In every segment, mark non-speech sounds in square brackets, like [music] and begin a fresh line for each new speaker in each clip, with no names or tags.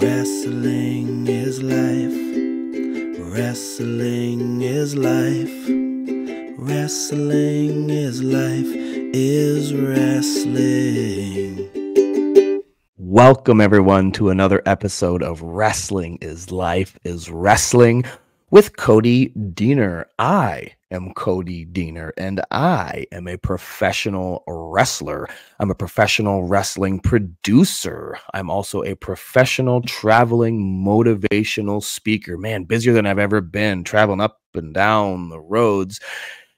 Wrestling is life. Wrestling is life. Wrestling is life. Is wrestling.
Welcome, everyone, to another episode of Wrestling is Life is Wrestling with Cody Deaner. I am Cody Deaner, and I am a professional wrestler. I'm a professional wrestling producer. I'm also a professional traveling motivational speaker. Man, busier than I've ever been, traveling up and down the roads.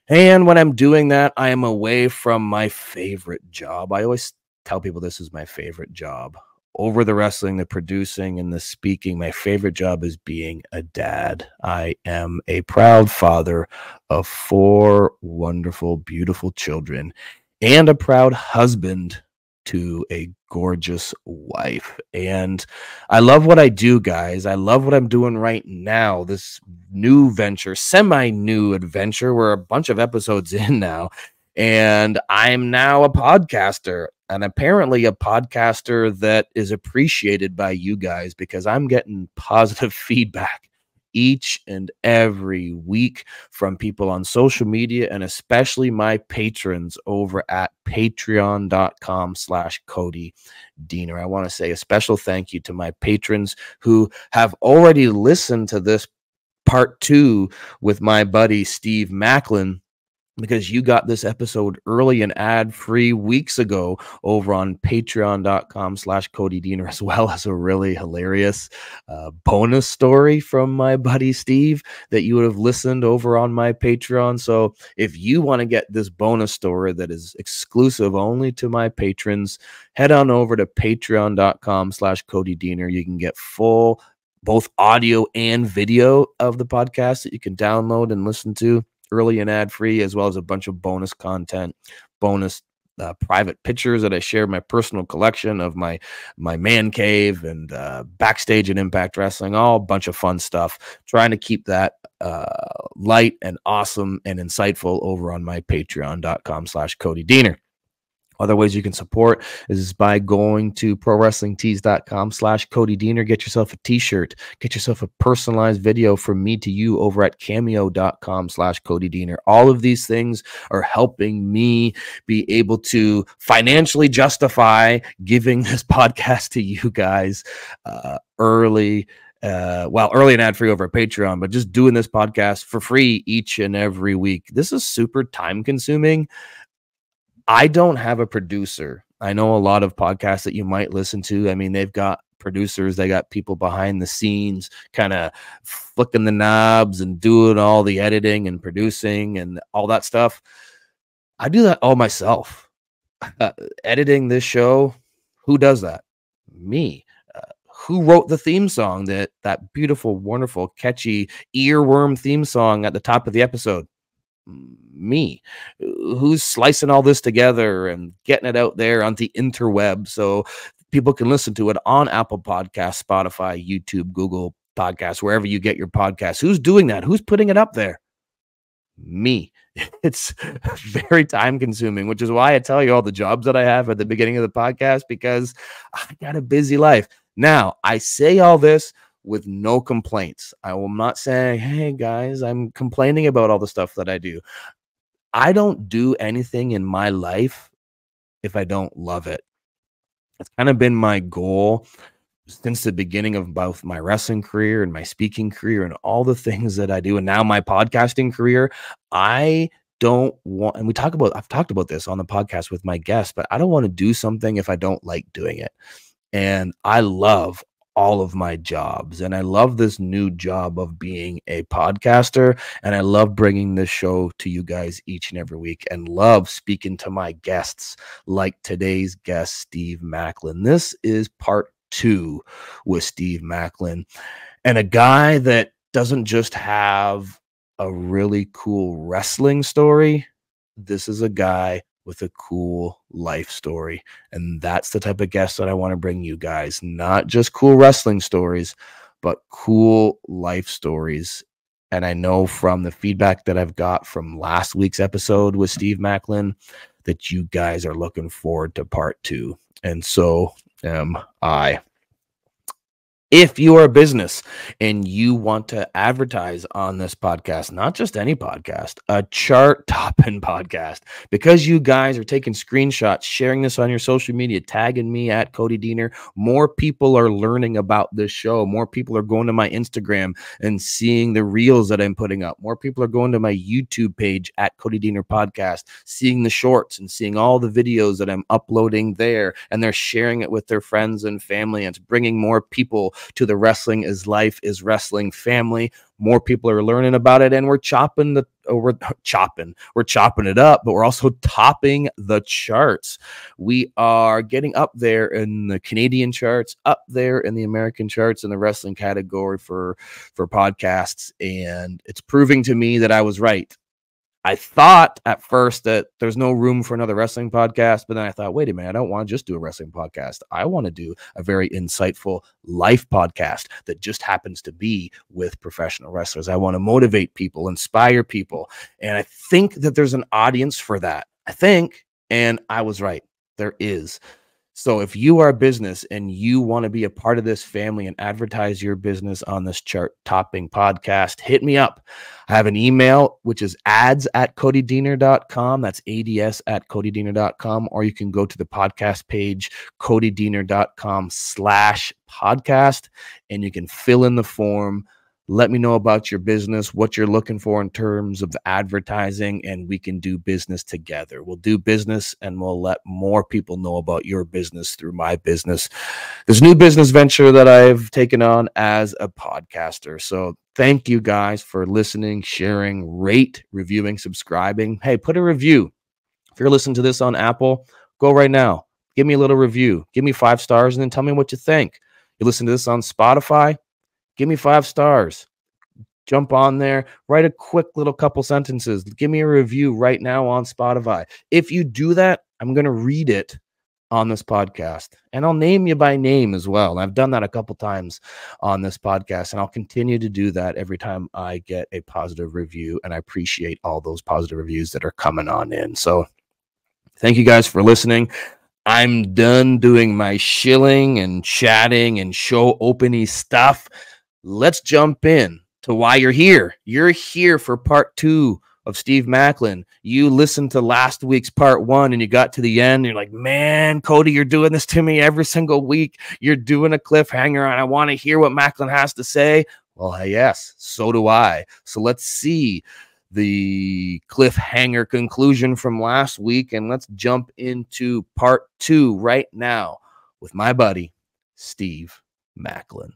And when I'm doing that, I am away from my favorite job. I always tell people this is my favorite job over the wrestling, the producing, and the speaking, my favorite job is being a dad. I am a proud father of four wonderful, beautiful children and a proud husband to a gorgeous wife. And I love what I do, guys. I love what I'm doing right now. This new venture, semi new adventure. We're a bunch of episodes [laughs] in now. And I'm now a podcaster and apparently a podcaster that is appreciated by you guys because I'm getting positive [laughs] feedback each and every week from people on social media and especially my patrons over at patreon.com slash cody deaner i want to say a special thank you to my patrons who have already listened to this part two with my buddy steve maclin because you got this episode early and ad free weeks ago over on patreon.com slash Cody Deaner, [laughs] as well as a really hilarious uh, bonus story from my buddy Steve that you would have listened over on my Patreon. So if you want to get this bonus story that is exclusive only to my patrons, head on over to patreon.com slash Cody Deaner. You can get full both audio and video of the podcast that you can download and listen to early and ad free, as well as a bunch of bonus content, bonus uh, private pictures that I share my personal collection of my my man cave and uh, backstage and Impact Wrestling, all a bunch of fun stuff. Trying to keep that uh, light and awesome and insightful over on my Patreon.com/slash Cody Deaner. Other ways you can support is by going to prowrestlingtees.com slash Cody Deaner. Get yourself a t-shirt. Get yourself a personalized video from me to you over at cameo.com slash Cody Deaner. All of these things are helping me be able to financially justify giving [laughs] this podcast to you guys uh, early uh, well, early and ad free over at Patreon, but just doing this podcast for free each and every week. This is super time consuming. I don't have a producer. I know a lot of podcasts that you might listen to. I mean, they've got producers, they got people behind the scenes kind of flicking the knobs and doing all the editing and producing and all that stuff. I do that all myself. Uh, editing this show, who does that? Me. Uh, who wrote the theme song that that beautiful, wonderful, catchy earworm theme song at the top of the episode? Me who's slicing all this together and getting it out there on the interweb so people can listen to it on apple podcast spotify youtube google podcasts wherever you get your podcasts. Who's doing that? Who's putting it up there? Me. [laughs] It's [laughs] very time consuming which is why i tell you all the jobs that i have at the beginning of the podcast because i got a busy life. Now i say all this with no complaints. I will not say, hey guys, I'm complaining about all the stuff that I do. I don't do anything in my life if I don't love it. It's kind of been my goal since the beginning of both my wrestling career and my speaking career and all the things that I do, and now my podcasting career. I don't want, and we talk about, I've talked about this on the podcast with my guests, but I don't want to do something if I don't like doing it. And I love all of my jobs. And I love this new job of being a podcaster. And I love bringing this show to you guys each and every week and love speaking to my guests like today's guest, Steve Maclin. This is part two with Steve Maclin and a guy that doesn't just have a really cool wrestling story. This is a guy with a cool life story. And that's the type of guest that I want to bring you guys. Not just cool wrestling stories, but cool life stories. And I know from the feedback that I've got from last week's episode with Steve Maclin that you guys are looking forward to part two. And so am I. if you are a business and you want to advertise on this podcast, not just any podcast, a chart [laughs] topping podcast, because you guys are taking screenshots, sharing this on your social media, tagging me at Cody Deaner, more people are learning about this show. More people are going to my Instagram and seeing the reels that I'm putting up. More people are going to my YouTube page at Cody Deaner Podcast, seeing the shorts and seeing all the videos that I'm uploading there. And they're sharing it with their friends and family. And it's bringing more people to the Wrestling is Life is Wrestling family. More people are learning about it, and we're chopping the oh, we're [laughs] chopping we're chopping it up, but we're also topping the charts. We are getting up there in the Canadian charts, up there in the American charts in the wrestling category for for podcasts, and it's proving to me that I was right. I thought at first that there's no room for another wrestling podcast, but then I thought, wait a minute, I don't want to just do a wrestling podcast. I want to do a very insightful life podcast that just happens to be with professional wrestlers. I want to motivate people, inspire people. And I think that there's an audience for that. I think, and I was right. There is. So if you are a business and you want to be a part of this family and advertise your business on this chart topping podcast, hit me up. I have an email, which is ads at codydeaner.com. That's ads at codydeaner.com. Or you can go to the podcast page, codydeaner.com slash podcast, and you can fill in the form let me know about your business, what you're looking for in terms of advertising, and we can do business together. We'll do business and we'll let more people know about your business through my business. This new business venture that I've taken on as a podcaster. So thank you guys for listening, sharing, rate, reviewing, subscribing. Hey, put a review. If you're listening to this on Apple, go right now. Give me a little review. Give me five stars and then tell me what you think. You listen to this on Spotify, Give me five stars. Jump on there, write a quick little couple sentences. Give me a review right now on Spotify. If you do that, I'm going to read it on this podcast and I'll name you by name as well. I've done that a couple times on this podcast and I'll continue to do that every time I get a positive review. And I appreciate all those positive reviews that are coming on in. So thank you guys for listening. I'm done doing my shilling and chatting and show opening stuff let's jump in to why you're here. You're here for part two of Steve Maclin. You listened to last week's part one and you got to the end. you're like, man, Cody, you're doing this to me every single week. You're doing a cliffhanger and I want to hear what Maclin has to say. Well, yes, so do I. So let's see the cliffhanger conclusion from last week and let's jump into part two right now with my buddy, Steve Maclin.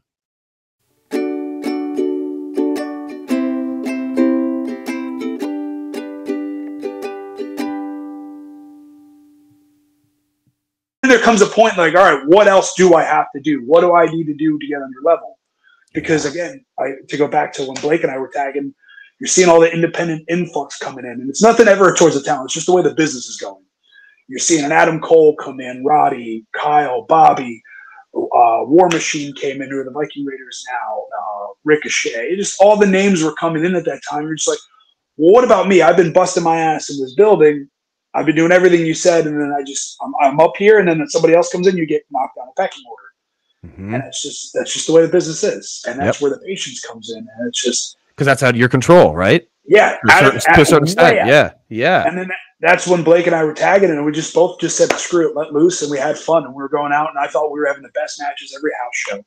There comes a point like, all right, what else do I have to do? What do I need to do to get on your level? Because again, I to go back to when Blake and I were tagging, you're seeing all the independent influx coming in, and it's nothing ever towards the talent. It's just the way the business is going. You're seeing an Adam Cole come in, Roddy, Kyle, Bobby, uh, War Machine came in, who are the Viking Raiders now, uh, Ricochet. Just all the names were coming in at that time. You're just like, well, what about me? I've been busting my ass in this building. I've been doing everything you said, and then I just I'm, I'm up here, and then somebody else comes in, you get knocked down a pecking order, mm-hmm. and it's just that's just the way the business is, and that's yep. where the patience comes in, and it's just
because that's out of your control, right?
Yeah,
to, a certain extent. Yeah, yeah.
And then that's when Blake and I were tagging, and we just both just said, "Screw it, let loose," and we had fun, and we were going out, and I thought we were having the best matches every house show.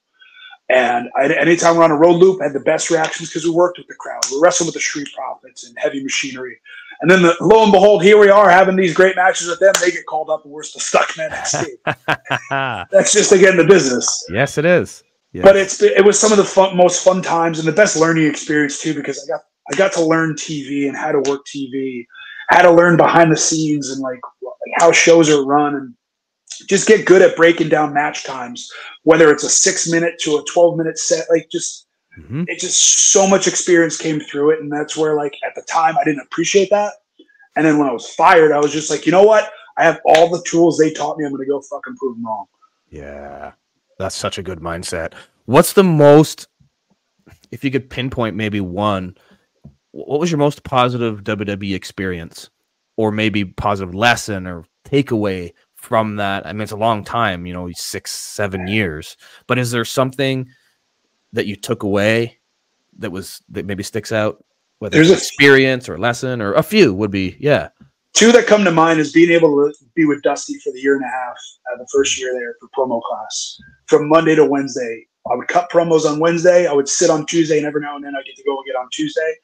And I, anytime we're on a road loop, I had the best reactions because we worked with the crowd. We were wrestling with the Street Profits and Heavy Machinery. And then the, lo and behold, here we are having these great matches with them. They get called up, and we're still stuck in NXT. [laughs] That's just again the business.
Yes, it is. Yes.
But it's it was some of the fun, most fun times and the best learning experience too because I got I got to learn TV and how to work TV, how to learn behind the scenes and like, like how shows are run and just get good at breaking down match times, whether it's a six minute to a twelve minute set. Like just Mm-hmm. It just so much experience came through it, and that's where like at the time I didn't appreciate that, and then when I was fired, I was just like, you know what? I have all the tools they taught me. I'm going to go fucking prove them wrong.
Yeah, that's such a good mindset. What's the most, if you could pinpoint maybe one, what was your most positive WWE experience, or maybe positive lesson or takeaway from that? I mean, it's a long time, you know, six, seven years, but is there something? That you took away that was that maybe sticks out? Whether
There's
it's experience or lesson or a few would be yeah.
Two that come to mind is being able to be with Dusty for the year and a half, uh, the first year there for promo class, from Monday to Wednesday. I would cut promos on Wednesday. I would sit on Tuesday, and every now and then I get to go and get on Tuesday.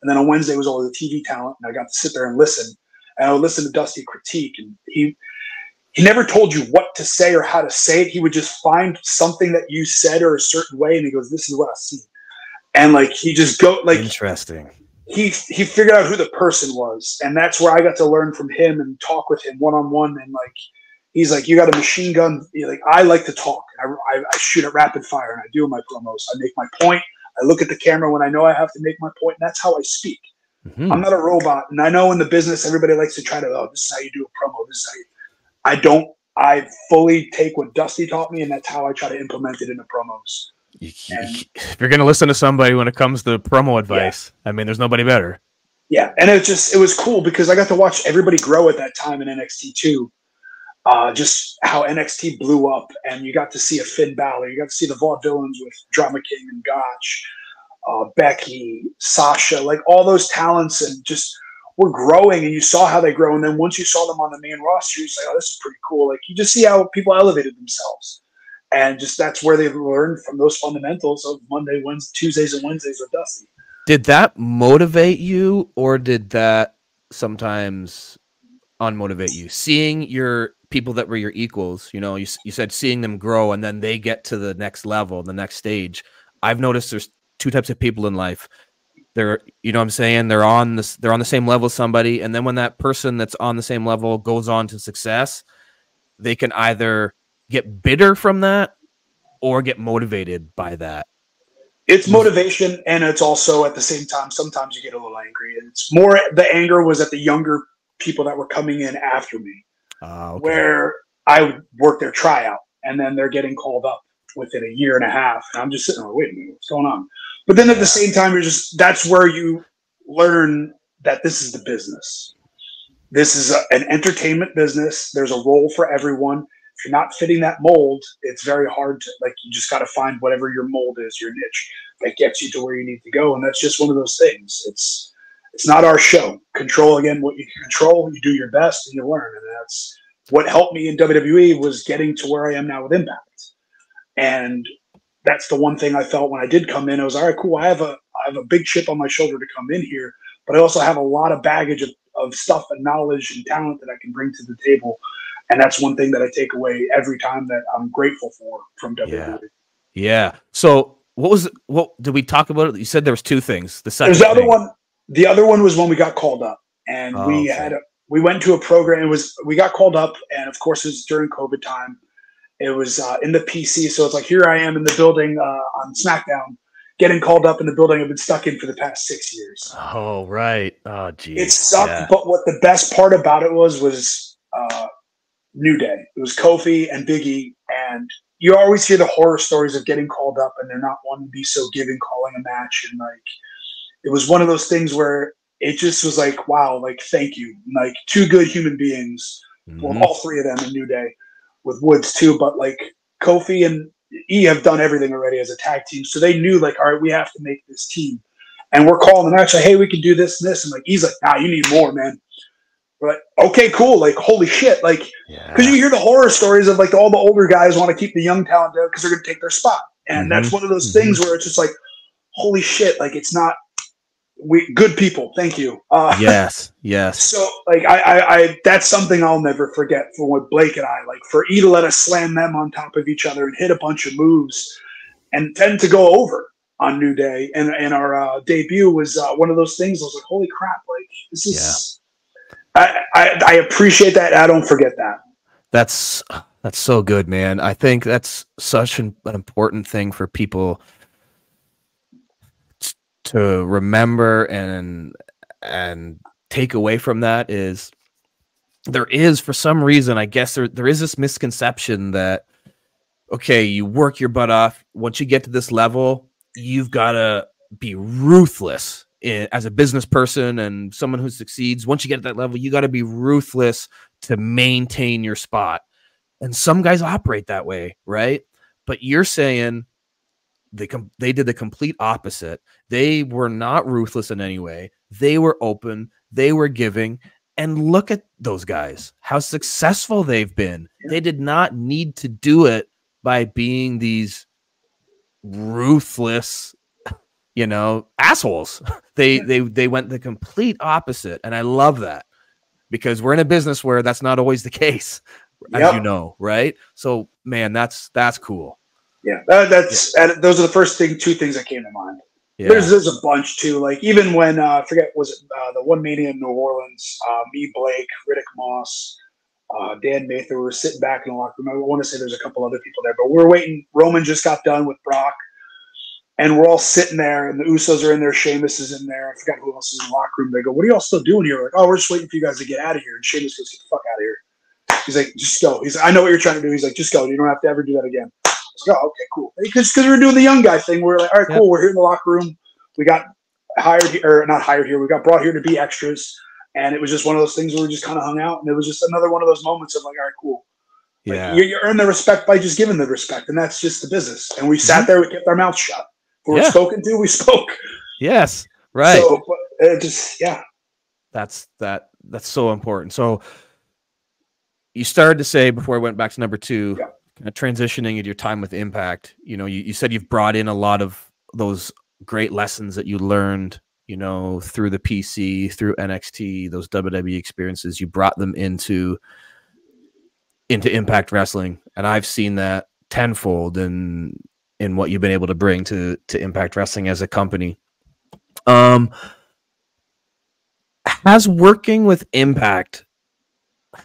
And then on Wednesday was all the TV talent, and I got to sit there and listen. And I would listen to Dusty critique, and he he never told you what to say or how to say it. He would just find something that you said or a certain way, and he goes, "This is what I see." And like he just go like
Interesting.
he he figured out who the person was, and that's where I got to learn from him and talk with him one on one. And like, he's like, "You got a machine gun." You're like, I like to talk. I, I, I shoot at rapid fire, and I do my promos. I make my point. I look at the camera when I know I have to make my point, and that's how I speak.
Mhm.
I'm not a robot, and I know in the business everybody likes to try to, oh, this is how you do a promo. This is how you. I don't. I fully take what Dusty taught me, and that's how I try to implement it into promos.
You- you- if you're gonna listen to somebody when it comes to promo advice, I mean, there's nobody better.
Yeah, and it just it was cool because I got to watch everybody grow at that time in NXT too. Uh, just how NXT blew up, and you got to see a Finn Balor, you got to see the Vaudevillains with Drama King and Gotch, uh, Becky, Sasha, like all those talents, and just were growing, and you saw how they grow. And then once you saw them on the main roster, you say, "Oh, this is pretty cool." Like you just see how people elevated themselves, and just that's where they've learned from those fundamentals of Monday, Wednesday, Tuesdays, and Wednesdays with Dusty.
Did that motivate you, or did that sometimes unmotivate you? Seeing your people that were your equals, you know, you, you said seeing them grow and then they get to the next level, the next stage. I've noticed there's two types of people in life. They're, you know, what I'm saying? They're on this, they're on the same level as somebody, and then when that person that's on the same level goes on to success, they can either get bitter from that or get motivated by that.
it's motivation and it's also at the same time sometimes you get a little angry and it's more the anger was at the younger people that were coming in after me
Uh,
where i would work their tryout and then they're getting called up within a year and a half and i'm just sitting there wait a minute what's going on but then at the same time you're just that's where you learn that this is the business this is a, an entertainment business there's a role for everyone if you're not fitting that mold, it's very hard to like. You just got to find whatever your mold is, your niche that gets you to where you need to go, and that's just one of those things. It's it's not our show. Control again what you control. You do your best, and you learn, and that's what helped me in WWE was getting to where I am now with Impact, and that's the one thing I felt when I did come in. I was all right, cool. I have a I have a big chip on my shoulder to come in here, but I also have a lot of baggage of, of stuff and knowledge and talent that I can bring to the table and that's one thing that I take away every time that I'm grateful for from WWE.
Yeah. Yeah. So what was what did we talk about it? You said there was two things. The second
There's the other one. The other one was when we got called up, and
Oh,
we
okay.
had a, we went to a program. It was we got called up, and of course it was during COVID time. It was uh, in the PC, so it's like here I am in the building uh, on SmackDown, getting called up in the building I've been stuck in for the past six years.
Oh right. Oh geez.
It sucked,
Yeah.
but what the best part about it was was uh, New Day. It was Kofi and Biggie, and you always hear the horror stories of getting called up and they're not wanting to be so giving, calling a match, and like it was one of those things where it just was like, wow, like thank you, like two good human beings. Well,
Mhm.
all three of them in New Day, with Woods too, but like Kofi and E have done everything already as a tag team, so they knew like, all right, we have to make this team. And we're calling the match like, hey, we can do this and this, and like he's like, nah, you need more, man. We're like, okay, cool, like holy shit, like
Yeah.
because you hear the horror stories of like all the older guys want to keep the young talent there because they're going to take their spot, and that's one of those
Mhm.
things where it's just like, holy shit, like it's not we good people. Thank you. Uh,
yes. [laughs] Yes.
so like I, I, I that's something I'll never forget for what Blake and I like for E to let us slam them on top of each other and hit a bunch of moves and tend to go over on New Day and and our uh, debut was uh, one of those things I was like holy crap like this is I, I I appreciate that I don't forget that
That's that's so good, man. I think that's such an, an important thing for people to remember and and take away from that is there is for some reason I guess there there is this misconception that okay, you work your butt off once you get to this level, you've got to be ruthless i- as a business person and someone who succeeds. Once you get to that level, you got to be ruthless to maintain your spot. And some guys operate that way, right? But you're saying they com- they did the complete opposite. They were not ruthless in any way. They were open. They were giving. And look at those guys, how successful they've been. They did not need to do it by being these ruthless, [laughs] you know, assholes. [laughs] They they they went the complete opposite, and I love that because we're in a business where that's not always the [laughs] case, as
Yep.
you know, right? So, man, that's that's cool.
Yeah, that, that's and those are the first thing, two things that came to mind.
Yeah,
There's there's a bunch too. Like even when uh, I forget was it uh, the one meeting in New Orleans, uh, me, Blake, Riddick Moss, uh, Dan Matha were sitting back in the locker room. I want to say there's a couple other people there, but we're waiting. Roman just got done with Brock, and we're all sitting there, and the Usos are in there. Sheamus is in there. I forgot who else is in the locker room. They go, "What are y'all still doing here?" We're like, "Oh, we're just waiting for you guys to get out of here." And Sheamus goes, "Get the fuck out of here." He's like, "Just go." He's like, "I know what you're trying to do." He's like, "Just go. You don't have to ever do that again." Like, "Oh, okay, cool." Because we're doing the young guy thing. We're like, "All right,
Yep.
cool. We're here in the locker room. We got hired here, or not hired here. We got brought here to be extras." And it was just one of those things where we just kind of hung out, and it was just another one of those moments of like, "All right, cool." Like,
yeah,
you, you earn the respect by just giving the respect, and that's just the business. And we sat there, we kept our mouths shut. We were
Mm-hmm. Yeah.
spoken to, we [laughs] spoke.
yes, right.
So, but it just yeah,
that's that that's so important. So you started to say before I went back to number two,
Yeah.
Kind of transitioning into your time with Impact. You know, you, you said you've brought in a lot of those great lessons that you learned, you know, through the PC, through NXT, those WWE experiences. You brought them into into Impact Wrestling, and I've seen that tenfold in in what you've been able to bring to to Impact Wrestling as a company. Um, has working with Impact.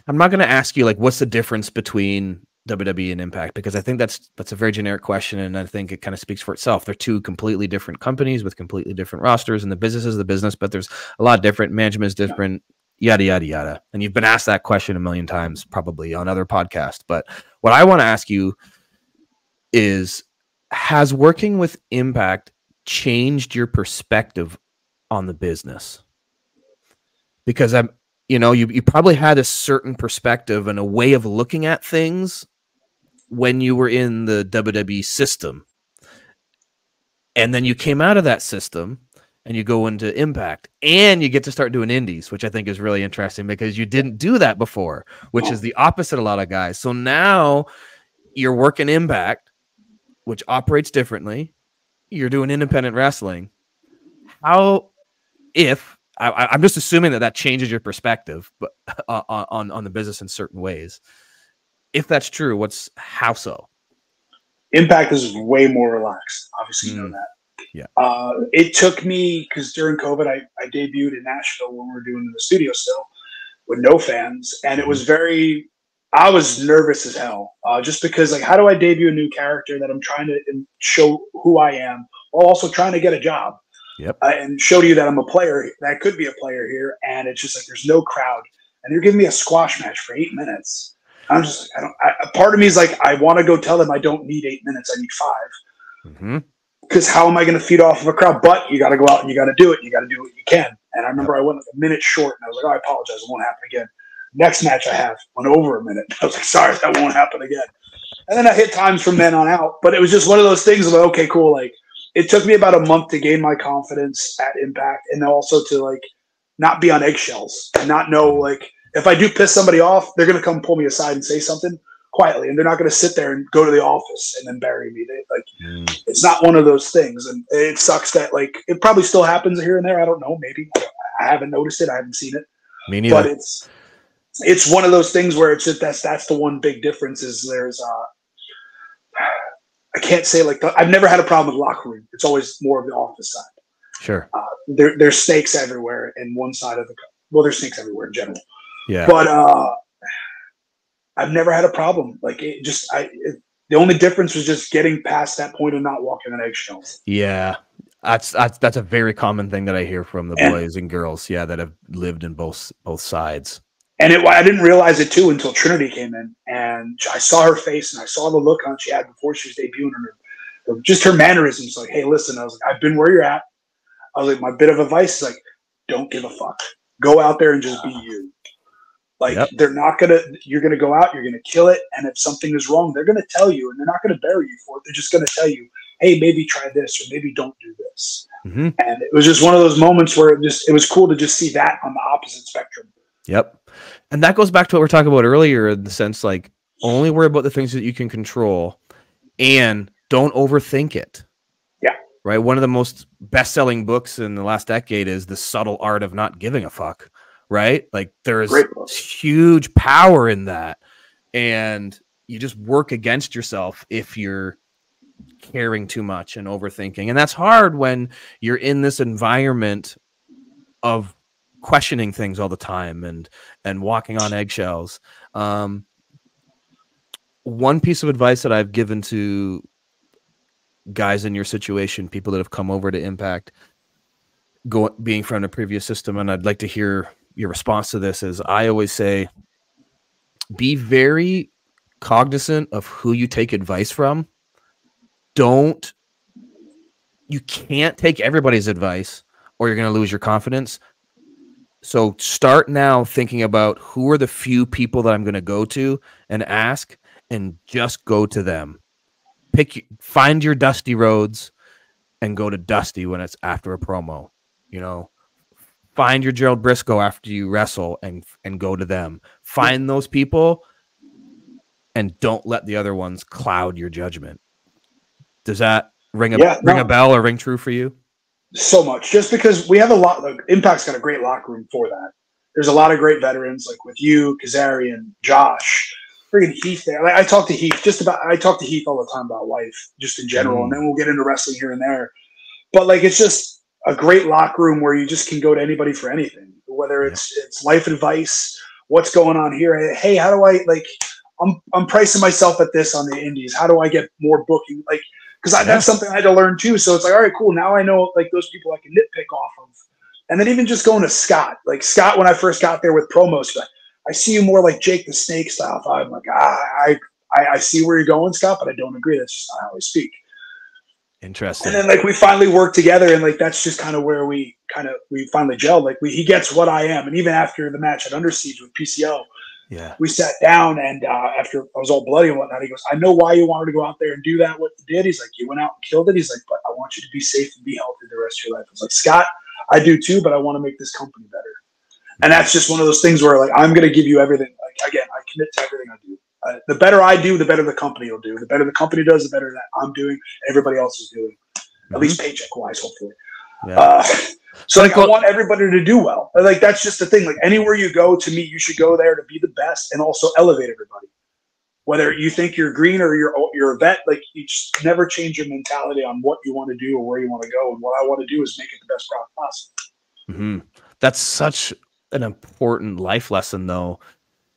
I'm not going to ask you like what's the difference between WWE and Impact because I think that's that's a very generic question and I think it kind of speaks for itself. They're two completely different companies with completely different rosters and the business is the business, but there's a lot different. Management is different, yada yada yada. And you've been asked that question a million times probably on other podcasts. But what I want to ask you is has working with Impact changed your perspective on the business? Because I'm, you know, you, you probably had a certain perspective and a way of looking at things when you were in the WWE system. And then you came out of that system and you go into Impact and you get to start doing indies, which I think is really interesting because you didn't do that before, which is the opposite of a lot of guys. So now you're working Impact, which operates differently. You're doing independent wrestling. How, if I, I'm just assuming that that changes your perspective, but [laughs] uh, on on the business in certain ways. If that's true, what's how so?
Impact is way more relaxed. Obviously, you know
Mm.
that.
Yeah.
Uh, it took me because during COVID, I, I debuted in Nashville when we were doing in the studio still with no fans, and it was very. I was nervous as hell, uh, just because like, how do I debut a new character that I'm trying to show who I am, while also trying to get a job,
Yep.
uh, and show to you that I'm a player that could be a player here, and it's just like there's no crowd, and you're giving me a squash match for eight minutes. I'm just I don't. I, part of me is like, I want to go tell them I don't need eight minutes, I need five
Mm-hmm.
because how am I going to feed off of a crowd? But you got to go out and you got to do it. You got to do what you can. And I remember I went like a minute short, and I was like, "Oh, I apologize. It won't happen again." Next match I have went over a minute. [laughs] I was like, "Sorry, that won't happen again." And then I hit times from then on out. But it was just one of those things of like, okay, cool. Like it took me about a month to gain my confidence at Impact, and also to like not be on eggshells and not know like if I do piss somebody off, they're going to come pull me aside and say something quietly, and they're not going to sit there and go to the office and then bury me. They like
Mm.
it's not one of those things and it sucks that like it probably still happens here and there i don't know maybe i haven't noticed it i haven't seen it
Me neither.
but it's it's one of those things where it's just that's that's the one big difference is there's uh i can't say like the, i've never had a problem with locker room it's always more of the office side
Sure.
there, there's snakes everywhere in one side of the well there's snakes everywhere in general
Yeah.
but uh i've never had a problem like it just i it, the only difference was just getting past that point of not walking on eggshells
Yeah. That's that's that's a very common thing that I hear from the
And-
boys and girls, yeah, that have lived in both both sides.
And it, I didn't realize it too until Trinity came in, and I saw her face and I saw the look on she had before she was debuting her, her just her mannerisms. Like, hey, listen, I was like, I've been where you're at. I was like, my bit of advice is like, don't give a fuck. Go out there and just be you. Like
Yep.
they're not gonna, you're gonna go out, you're gonna kill it, and if something is wrong, they're gonna tell you, and they're not gonna bury you for it. They're just gonna tell you, hey, maybe try this or maybe don't do this.
Mhm.
And it was just one of those moments where it just it was cool to just see that on the opposite spectrum.
Yep. And that goes back to what we are talking about earlier in the sense like only worry about the things that you can control and don't overthink it.
Yeah.
Right. One of the most best selling books in the last decade is The Subtle Art of Not Giving a Fuck. Right. Like there's huge power in that. And you just work against yourself if you're caring too much and overthinking. And that's hard when you're in this environment of questioning things all the time and and walking on eggshells. Um, one piece of advice that I've given to guys in your situation, people that have come over to Impact, go being from a previous system, and I'd like to hear your response to this. Is I always say, be very cognizant of who you take advice from. Don't you can't take everybody's advice or you're going to lose your confidence. So start now thinking about who are the few people that I'm going to go to and ask and just go to them. Pick find your Dusty Rhodes and go to Dusty when it's after a promo, you know. Find your Gerald Brisco after you wrestle and and go to them. Find those people and don't let the other ones cloud your judgment. Does that ring a
Yeah,
ring
no.
a bell or ring true for you?
so much just because we have a lot like impact's got a great locker room for that there's a lot of great veterans like with you kazarian josh freaking heath there like, i talk to heath just about i talk to heath all the time about life just in general mm. and then we'll get into wrestling here and there but like it's just a great locker room where you just can go to anybody for anything whether it's it's life advice what's going on here hey how do i like i'm i'm pricing myself at this on the indies how do i get more booking like because that's something I had to learn too. So it's like, all right, cool. Now I know like those people I can nitpick off of, and then even just going to Scott, like Scott when I first got there with promos, I see you more like Jake the Snake style. I'm like, ah, I, I I see where you're going, Scott, but I don't agree. That's just not how I speak.
Interesting.
And then like we finally worked together, and like that's just kind of where we kind of we finally gelled. Like we he gets what I am, and even after the match at Under Siege with PCO,
yeah.
we sat down and uh, after I was all bloody and whatnot, he goes, I know why you wanted to go out there and do that, what you did. He's like, you went out and killed it. He's like, but I want you to be safe and be healthy the rest of your life. I was like, Scott, I do too, but I want to make this company better. And that's just one of those things where like, I'm going to give you everything. Like, again, I commit to everything I do. Uh, the better I do, the better the company will do. The better the company does, the better that I'm doing, everybody else is doing, at least paycheck wise, hopefully.
Yeah.
Uh, so like, I want everybody to do well. Like that's just the thing. Like anywhere you go, to me, you should go there to be the best and also elevate everybody. Whether you think you're green or you're you're a vet, like you just never change your mentality on what you want to do or where you want to go. And what I want to do is make it the best product possible.
hmm That's such an important life lesson, though.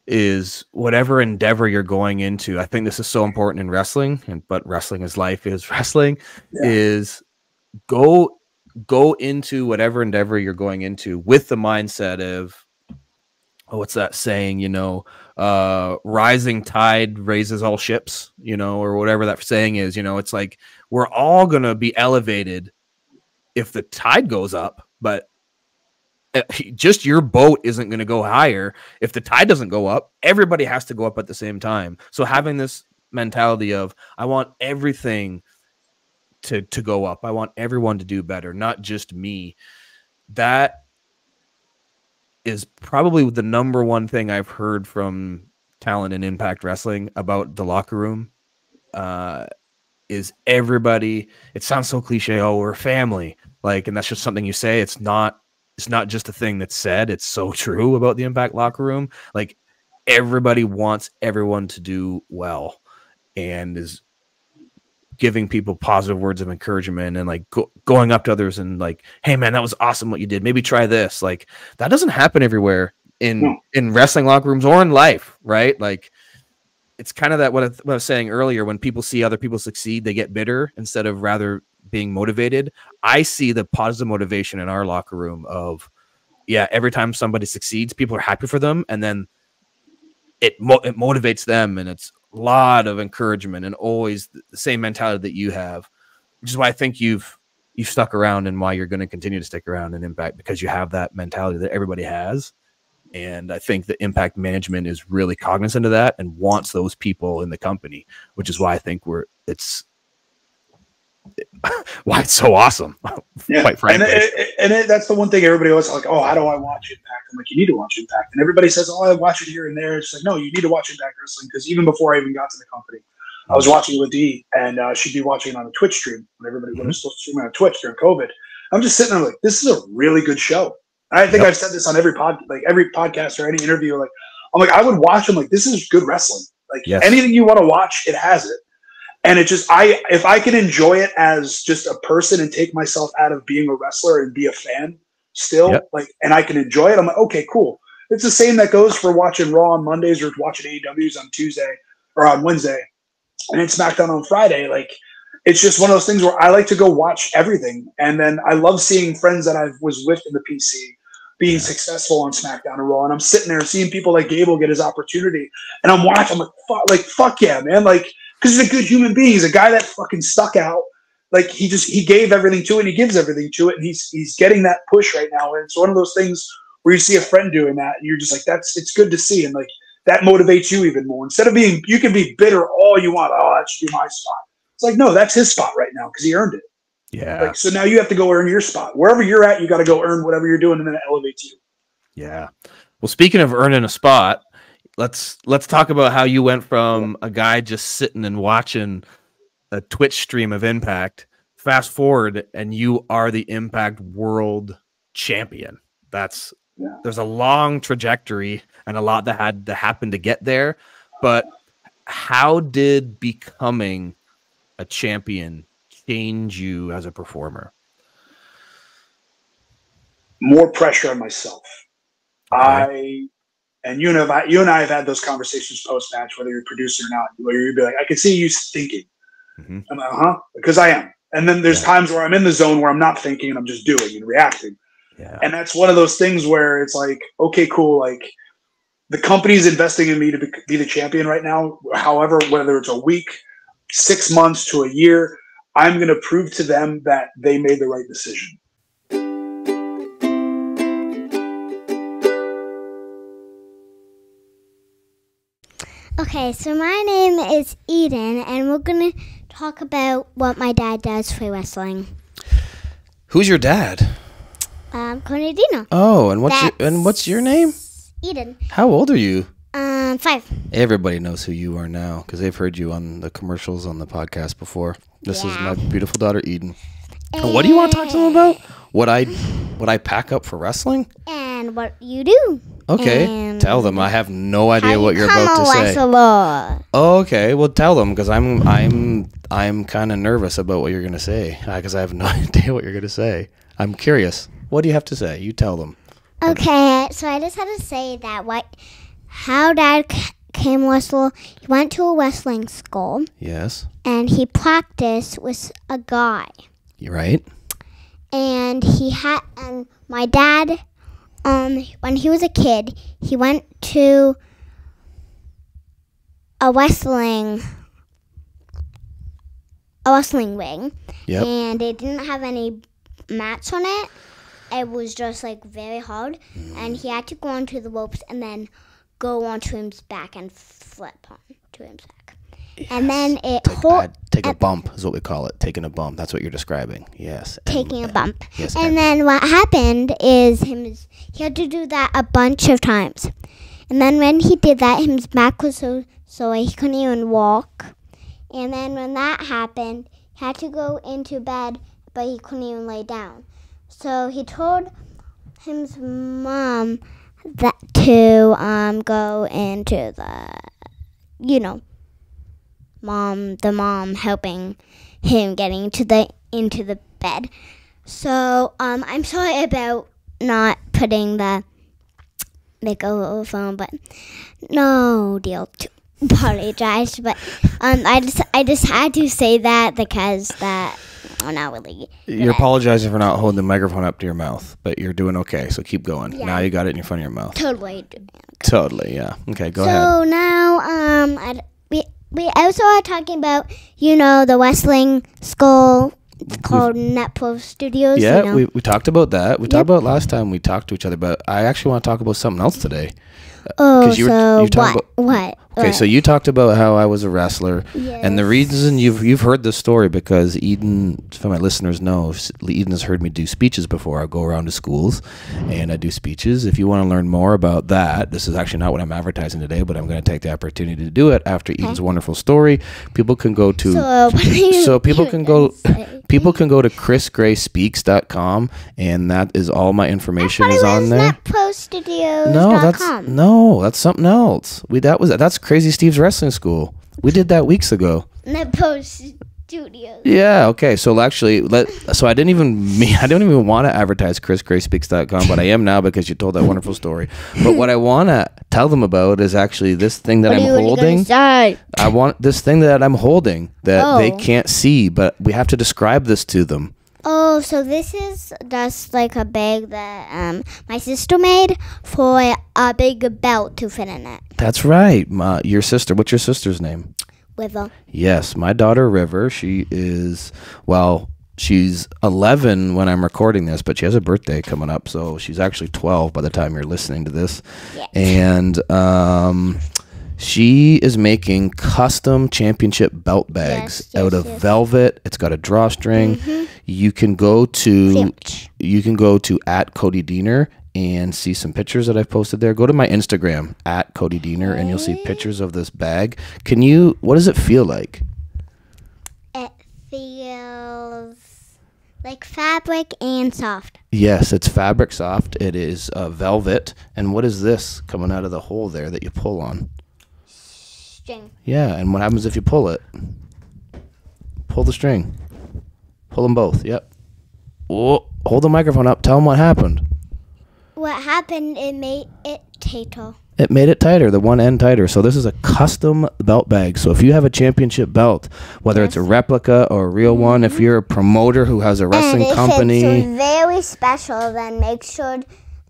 Is whatever endeavor you're going into. I think this is so important in wrestling, and but wrestling is life is [laughs] wrestling.
Yeah.
Is go go into whatever endeavor you're going into with the mindset of oh, what's that saying? You know, uh, rising tide raises all ships. You know, or whatever that saying is. You know, it's like we're all gonna be elevated if the tide goes up, but just your boat isn't going to go higher. If the tide doesn't go up everybody has to go up at the same time. So having this mentality of i want everything to to go up. I want everyone to do better not just me. That is probably the number one thing i've heard from talent and impact wrestling about the locker room uh is everybody it sounds so cliche oh we're family like and that's just something you say. It's not it's not just a thing that's said it's so [laughs] true about the impact locker room like everybody wants everyone to do well and is giving people positive words of encouragement and like go- going up to others and like hey man that was awesome what you did. Maybe try this. Like that doesn't happen everywhere in
No.
in wrestling locker rooms or in life right? Like it's kind of that what I, what I was saying earlier when people see other people succeed they get bitter instead of rather being motivated i see the positive motivation in our locker room of yeah every time somebody succeeds people are happy for them and then it, mo- it motivates them and it's a lot of encouragement and always the same mentality that you have which is why i think you've you've stuck around and why you're going to continue to stick around in impact because you have that mentality that everybody has and i think the impact management is really cognizant of that and wants those people in the company which is why i think we're it's [laughs] why it's so awesome.
Yeah.
Quite frankly.
And, it, it- and it, that's the one thing everybody always like, oh, how do I watch Impact? I'm like, you need to watch Impact. And everybody says, oh, I watch it here and there. It's like, no, you need to watch Impact Wrestling because even before I even got to the company, I was watching with Dee and uh, she'd be watching it on a Twitch stream when everybody
Mm-hmm.
was still streaming on Twitch during COVID. I'm just sitting there like, this is a really good show. And I think
Yep.
I've said this on every pod, like every podcast or any interview. Like, I'm like, I would watch them. Like, this is good wrestling. Like
Yes.
anything you want to watch, it has it. And it just, I, if I can enjoy it as just a person and take myself out of being a wrestler and be a fan still,
Yep.
like, and I can enjoy it, I'm like, okay, cool. It's the same that goes for watching Raw on Mondays or watching AEWs on Tuesday or on Wednesday and then SmackDown on Friday. Like, it's just one of those things where I like to go watch everything. And then I love seeing friends that I was with in the PC being successful on SmackDown and Raw. And I'm sitting there seeing people like Gable get his opportunity. And I'm watching, I'm like, fuck, like, fuck yeah, man. Like, because he's a good human being. He's a guy that fucking stuck out. Like he just he gave everything to it and he gives everything to it. And he's he's getting that push right now. And it's one of those things where you see a friend doing that, and you're just like, that's it's good to see. And like that motivates you even more. Instead of being you can be bitter all you want. Oh, that should be my spot. It's like, no, that's his spot right now because he earned it.
yeah.
Like so now you have to go earn your spot. Wherever you're at, you got to go earn whatever you're doing, and then it elevates you.
Yeah. Well, speaking of earning a spot, let's let's talk about how you went from a guy just sitting and watching a Twitch stream of Impact. Fast forward, and you are the Impact World Champion. That's
Yeah.
there's a long trajectory and a lot that had to happen to get there. But how did becoming a champion change you as a performer?
more pressure on myself. I and you and I, you and I have had those conversations post match, whether you're a producer or not, where you'd be like, I can see you thinking.
Mhm.
I'm like, huh? Because I am. And then there's
Yeah.
times where I'm in the zone where I'm not thinking and I'm just doing and reacting.
Yeah.
And that's one of those things where it's like, okay, cool. Like the company's investing in me to be, be the champion right now. However, whether it's a week, six months to a year, I'm going to prove to them that they made the right decision.
Okay, so my name is Eden, and we're gonna talk about what my dad does for wrestling.
Who's your dad?
Um, Conadino.
Oh, and what's your, and what's your name?
Eden.
How old are you?
Um, five.
Everybody knows who you are now because they've heard you on the commercials on the podcast before. This is my beautiful daughter Eden. And what do you want to talk to them about? What I what I pack up for wrestling?
And what you do?
Okay,
And
tell them. I have no idea what
you
you're about to say.
wrestler.
Okay, well tell them because I'm I'm I'm kind of nervous about what you're gonna say because I have no [laughs] idea what you're gonna say. I'm curious. What do you have to say? You tell them.
Okay, so I just had to say that what, how dad came wrestle. He went to a wrestling school
Yes,
and he practiced with a guy.
you're right.
And he had and my dad um when he was a kid he went to a wrestling a wrestling ring.
Yep.
and it didn't have any mats on it. It was just like very hard. And he had to go onto the ropes and then go onto his back and flip onto his back and then it
Take, take a bump is what we call it. Taking a bump. That's what you're describing. Yes. and-
taking a bump
Yes.
And then what happened is him he had to do that a bunch of times. And then when he did that, his back was so so he couldn't even walk. And then when that happened, he had to go into bed, but he couldn't even lay down. So he told his mom that to um go into the you know mom the mom helping him getting to the into the bed. So um, I'm sorry about not putting the microphone, but no deal to [laughs] apologize. But um, I just I just had to say that because that I'm not really.
You're apologizing for not holding the microphone up to your mouth, but you're doing okay. So keep going.
Yeah.
Now you got it in front of your mouth.
Totally. it.
Totally. Yeah. Okay. Go
so
ahead.
So now um, I, we also are talking about you know the wrestling school called Netpro Studios.
Yeah,
you know.
we, we talked about that. We
Yep.
talked about it last time we talked to each other, but I actually want to talk about something else today.
Uh, oh,
'Cause you were-
so
you talked
what? what?
Okay, so you talked about how I was a wrestler, and the reason you've you've heard this story because Eden, for my listeners know, Eden has heard me do speeches before. I go around to schools, and I do speeches. If you want to learn more about that, this is actually not what I'm advertising today, but I'm going to take the opportunity to do it after Eden's wonderful story. People can go to
So, what are you
so [laughs] people can go [laughs] people can go to chrisgrayspeaks.com and that is all my information is on there. No that's no that's something else. We that was that's crazy steve's wrestling school we did that weeks ago
NetPost Studios.
yeah okay so actually let so i didn't even me i don't even want to advertise chrisgrayspeaks.com but i am now because you told that wonderful story but what i want to tell them about is actually this thing that
What are
i'm holding
say?
I want this thing that I'm holding that they
Oh.
can't see, but we have to describe this to them.
Oh, so this is just like a bag that um my sister made for a big belt to fit in it
That's right. My, your sister. What's your sister's name?
River.
Yes, my daughter River. She is well. She's 11 when I'm recording this, but she has a birthday coming up, so she's actually 12 by the time you're listening to this.
Yeah.
And um, she is making custom championship belt bags
Yes, yes,
out of
yes.
velvet. It's got a drawstring. You can go to
Filch.
you can go to at Cody Deaner and see some pictures that I've posted there. Go to my Instagram at Cody Deaner and you'll see pictures of this bag. Can you? What does it feel like?
It feels like fabric and soft.
Yes, it's fabric soft. It is uh, velvet. And what is this coming out of the hole there that you pull on?
String.
Yeah, and what happens if you pull it? Pull the string. Pull them both. Yep. Oh, hold the microphone up. Tell them what happened.
What happened? It made it tighter.
It made it tighter, the one end tighter. So this is a custom belt bag. So if you have a championship belt, whether it's a replica or a real one, if mm-hmm. you're a promoter who has a wrestling
and if
company,
it's very special, then make sure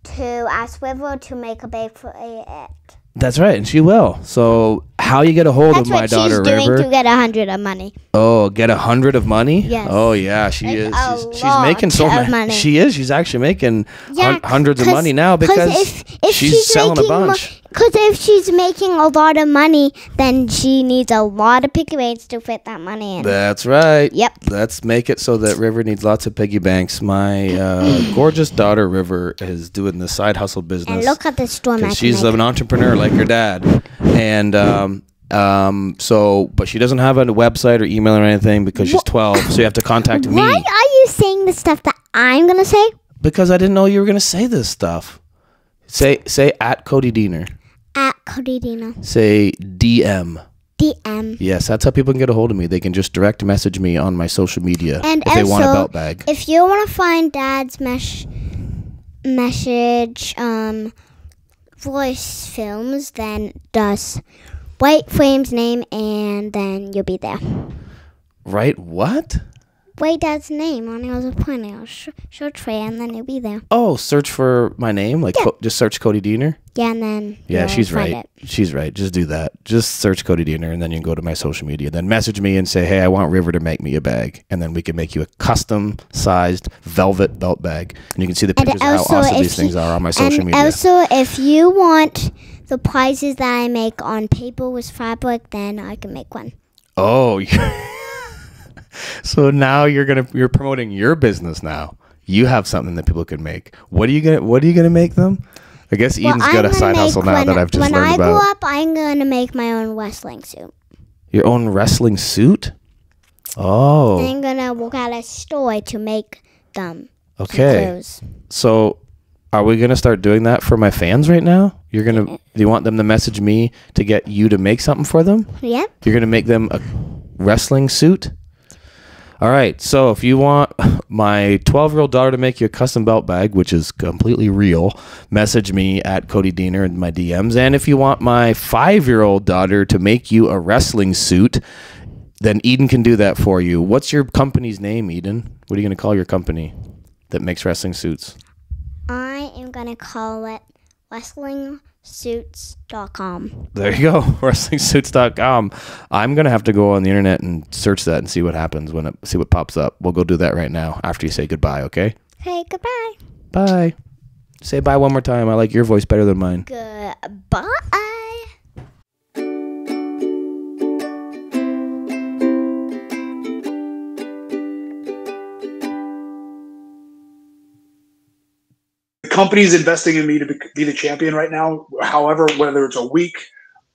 to ask River to make a bag for it.
That's right, and she will. So how you get a hold
That's
of my
what
daughter
she's doing
River?
to get a hundred of money.
Oh, get a hundred of money?
Yes.
Oh yeah, she
Like
is.
a
She's, she's
lot
making so
of
much.
money.
She is. She's actually making hun- hundreds of
'cause-
money now
'cause
because
if, if
she's, selling a
making mo-
bunch.
Because if she's making a lot of money, then she needs a lot of piggy banks to fit that money in.
That's right.
Yep.
Let's make it so that River needs lots of piggy banks. My uh, [clears throat] gorgeous daughter River is doing the side hustle business.
and look at the storm
she's an entrepreneur like her dad, and um, um, so but she doesn't have a website or email or anything because she's twelve. So you have to contact me
Why are you saying the stuff that I'm gonna say?
because I didn't know you were gonna say this stuff. Say say at Cody Deaner.
At Cody Dino.
Say DM.
DM.
Yes, that's how people can get a hold of me. They can just direct message me on my social media
And
if they want a belt bag.
If you want to find Dad's mesh message um voice films, then just write Frame's name and then you'll be there.
Right? What?
Write Dad's name on it. your other pointing. I'll sh- search for it and then you'll be there.
Oh, search for my name. Like Co- just search Cody Deaner.
Yeah, and then
Yeah, she's right.
It.
She's right. Just do that. Just search Cody Deaner, and then you can go to my social media. Then message me and say, "Hey, I want River to make me a bag," and then we can make you a custom-sized velvet belt bag. And you can see the
And
pictures of how awesome these things
you-
are on my social
and
media.
also, if you want the prizes that I make on paper with fabric, then I can make one.
oh, [laughs] [laughs] so now you're gonna you're promoting your business now. You have something that people can make. What are you gonna What are you gonna make them? I guess
Well,
Eden's
I'm
got a side hustle now
when,
that I've just
when
learned
I
about.
grow up, I'm gonna make my own wrestling suit.
Your own wrestling suit. Oh,
I'm gonna work at a store to make them.
okay.
Clothes.
So, are we gonna start doing that for my fans right now? You're gonna. Do you want them to message me to get you to make something for them?
Yep.
You're gonna make them a wrestling suit. All right. So if you want [laughs] my 12 year old daughter to make you a custom belt bag, which is completely real, message me at Cody Deaner in my DMs. And if you want my five year old daughter to make you a wrestling suit, then Eden can do that for you. What's your company's name, Eden? What are you gonna call your company that makes wrestling suits?
I am gonna call it WrestlingSuits.com.
There you go, [laughs] WrestlingSuits.com. I'm gonna have to go on the internet and search that and see what happens when it see what pops up. We'll go do that right now after you say goodbye. Okay.
Okay, goodbye.
Bye. Say bye one more time. I like your voice better than mine.
Goodbye.
Company's investing in me to be, be the champion right now. However, whether it's a week,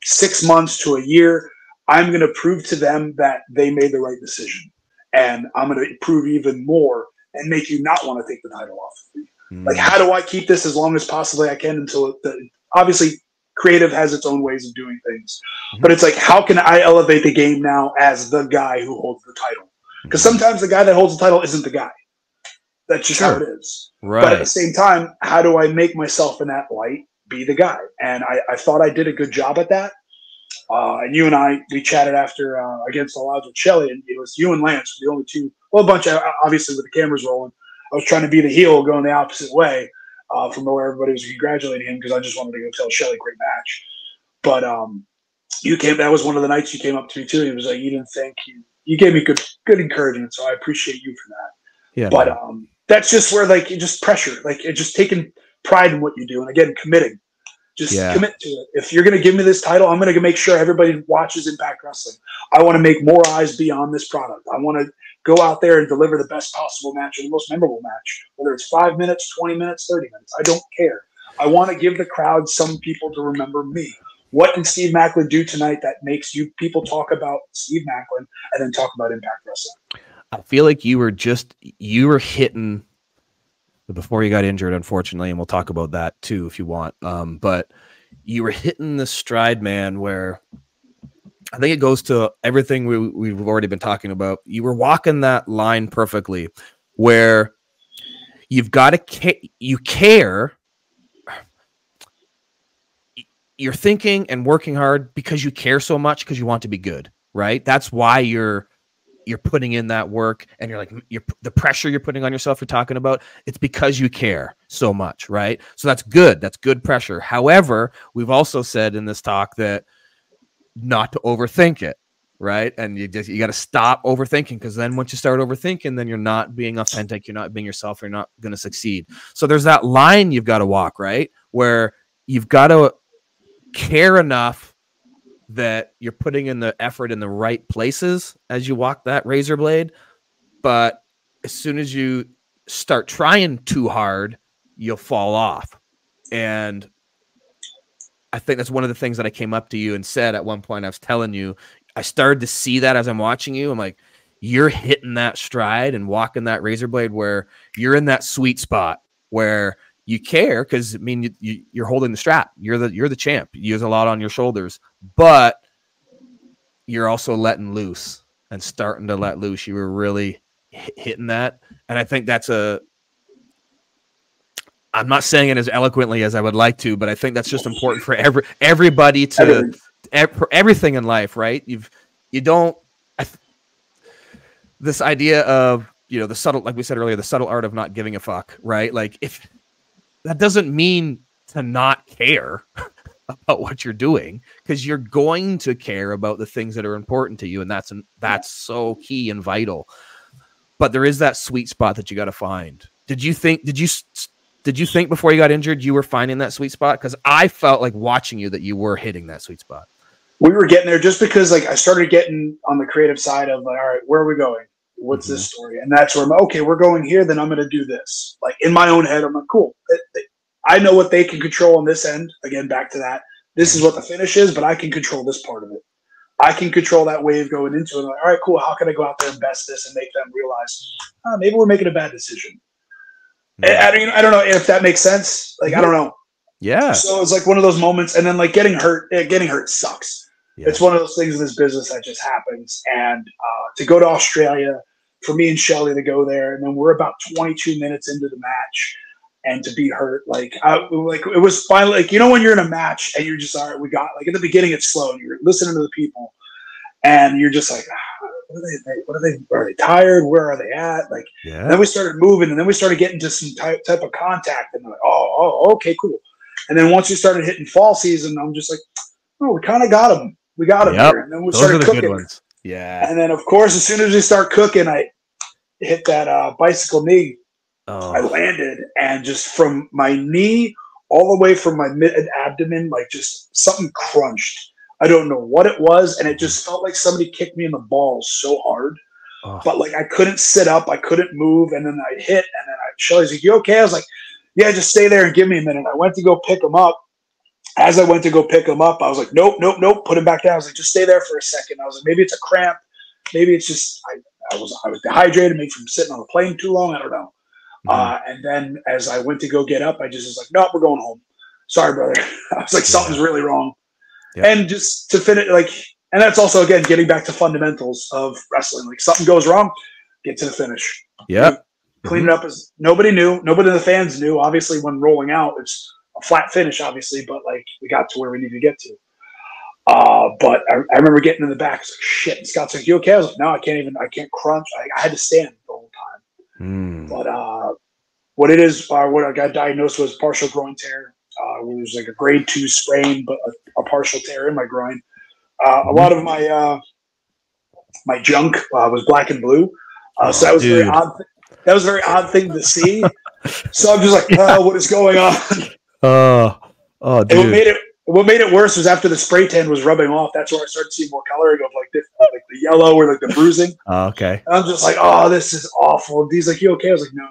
six months to a year, I'm going to prove to them that they made the right decision, and I'm going to prove even more and make you not want to take the title off. of me. Hmm. Like, how do I keep this as long as possibly I can until the, obviously creative has its own ways of doing things, hmm. but it's like how can I elevate the game now as the guy who holds the title? Because sometimes the guy that holds the title isn't the guy. That's just how it is. Right. But at the same time, how do I make myself in that light be the guy? And I, I thought I did a good job at that. Uh, and you and I, we chatted after uh, against the odds with Shelley, and it was you and Lance the only two. Well, a bunch of obviously with the cameras rolling. I was trying to be the heel, going the opposite way uh, from where everybody was congratulating him because I just wanted to go tell Shelley great match. But um, you came. That was one of the nights you came up to me too. He was like, "You didn't think you." You gave me good good encouragement, so I appreciate you for that
Yeah.
but um, that's just where like you just pressure, like it just taking pride in what you do, and again committing. Just
Yeah.
commit to it. If you're going to give me this title, I'm going to make sure everybody watches Impact Wrestling. I want to make more eyes be on this product. I want to go out there and deliver the best possible match or the most memorable match, whether it's five minutes, 20 minutes, 30 minutes. I don't care. I want to give the crowd some people to remember me. What did Steve Maclin do tonight that makes you people talk about Steve Maclin and then talk about Impact Wrestling?
I feel like you were just you were hitting before you got injured, unfortunately, and we'll talk about that too if you want. Um, but you were hitting the stride, man, where I think it goes to everything we, we've already been talking about. You were walking that line perfectly, where you've got to ca- you care. You're thinking and working hard because you care so much because you want to be good, right? That's why you're you're putting in that work and you're like you're the pressure you're putting on yourself you're talking about it's because you care so much right? So that's good. That's good pressure. However we've also said in this talk that not to overthink it right? And you just you got to stop overthinking because then once you start overthinking then you're not being authentic you're not being yourself you're not going to succeed. So there's that line you've got to walk right? Where you've got to care enough that you're putting in the effort in the right places as you walk that razor blade. But as soon as you start trying too hard, you'll fall off. And I think that's one of the things that I came up to you and said at one point. I was telling you, I started to see that as I'm watching you. I'm like, you're hitting that stride and walking that razor blade where you're in that sweet spot where you care because I mean you, you, you're holding the strap. You're the you're the champ. You use a lot on your shoulders, but you're also letting loose and starting to let loose. You were really hi- hitting that, and I think that's a. I'm not saying it as eloquently as I would like to, but I think that's just important for every everybody to ev- for everything in life, right? You've you don't I th- this idea of you know the subtle, like we said earlier, the subtle art of not giving a fuck, right? Like if that doesn't mean to not care [laughs] about what you're doing because you're going to care about the things that are important to you, and that's that's so key and vital. But there is that sweet spot that you got to find. Did you think? Did you? Did you think before you got injured you were finding that sweet spot? Because I felt like watching you that you were hitting that sweet spot.
we were getting there just because like I started getting on the creative side of like, all right, where are we going? What's this story? And that's where I'm okay. We're going here. Then I'm going to do this. Like in my own head, I'm like, cool. It- it- I know what they can control on this end. Again, back to that. This is what the finish is, but I can control this part of it. I can control that wave going into it. Like, all right, cool. How can I go out there and best this and make them realize uh, maybe we're making a bad decision? I, I don't. I don't know if that makes sense. Like I don't know.
Yeah.
So it's like one of those moments, and then like getting hurt. eh, Getting hurt sucks
Yeah.
it's one of those things in this business that just happens. And uh, to go to Australia, for me and Shelley to go there, and then we're about 22 minutes into the match, and to be hurt, like, I, like it was finally like you know when you're in a match and you're just all right, we got like at the beginning it's slow and you're listening to the people, and you're just like, ah, what are they? What are they? Are they tired? Where are they at? Like.
Yeah.
then we started moving, and then we started getting to some type type of contact, and like, oh, oh, okay, cool. And then once we started hitting fall season, I'm just like, oh, we kind of got him. We got him
Yep.
here. And then we
Those are
started cooking.
Yeah.
And then, of course, as soon as we start cooking, I hit that uh, bicycle knee, I
Oh,
landed and just from my knee all the way from my mid abdomen, like just something crunched. I don't know what it was, and it just felt like somebody kicked me in the balls so hard.
oh.
But like I couldn't sit up, I couldn't move, and then I hit, and then I Shelley's like, "You okay?" I was like, "Yeah, just stay there and give me a minute." I went to go pick him up. As I went to go pick him up, I was like, "Nope, nope, nope." Put him back down. I was like, "Just stay there for a second. I was like, "Maybe it's a cramp. Maybe it's just I, I was I was dehydrated, maybe from sitting on the plane too long. I don't know."
Mhm.
Uh, and then as I went to go get up, I just was like, nope, we're going home." Sorry, brother. [laughs] I was like, "Something's really wrong."
Yeah.
And just to finish, like, and that's also again getting back to fundamentals of wrestling. Like, something goes wrong, get to the finish,
yep.
clean it up as nobody knew, nobody in the fans knew. Obviously, when rolling out, it's a flat finish, obviously, but like we got to where we needed to get to. Uh, but I, I remember getting in the back. It's like shit. And Scott's like, "You okay?" I was like, "No, I can't even. I can't crunch. I, I had to stand the whole time."
Mm.
But uh, what it is, uh, what I got diagnosed was partial groin tear. Uh, it was like a grade two sprain, but a, a partial tear in my groin. Uh, a lot of my uh, my junk uh, was black and blue, uh, so
Oh,
that was very odd. Th- that was a very odd thing to see. so I'm just like, oh, what is going on? [laughs]
Oh, oh,
And what made it what made it worse was after the spray tan was rubbing off. That's where I started seeing more coloring of like the like the yellow or like the bruising. [laughs]
Oh, okay.
And I'm just like, oh, this is awful. And he's like, you okay? I was like, no.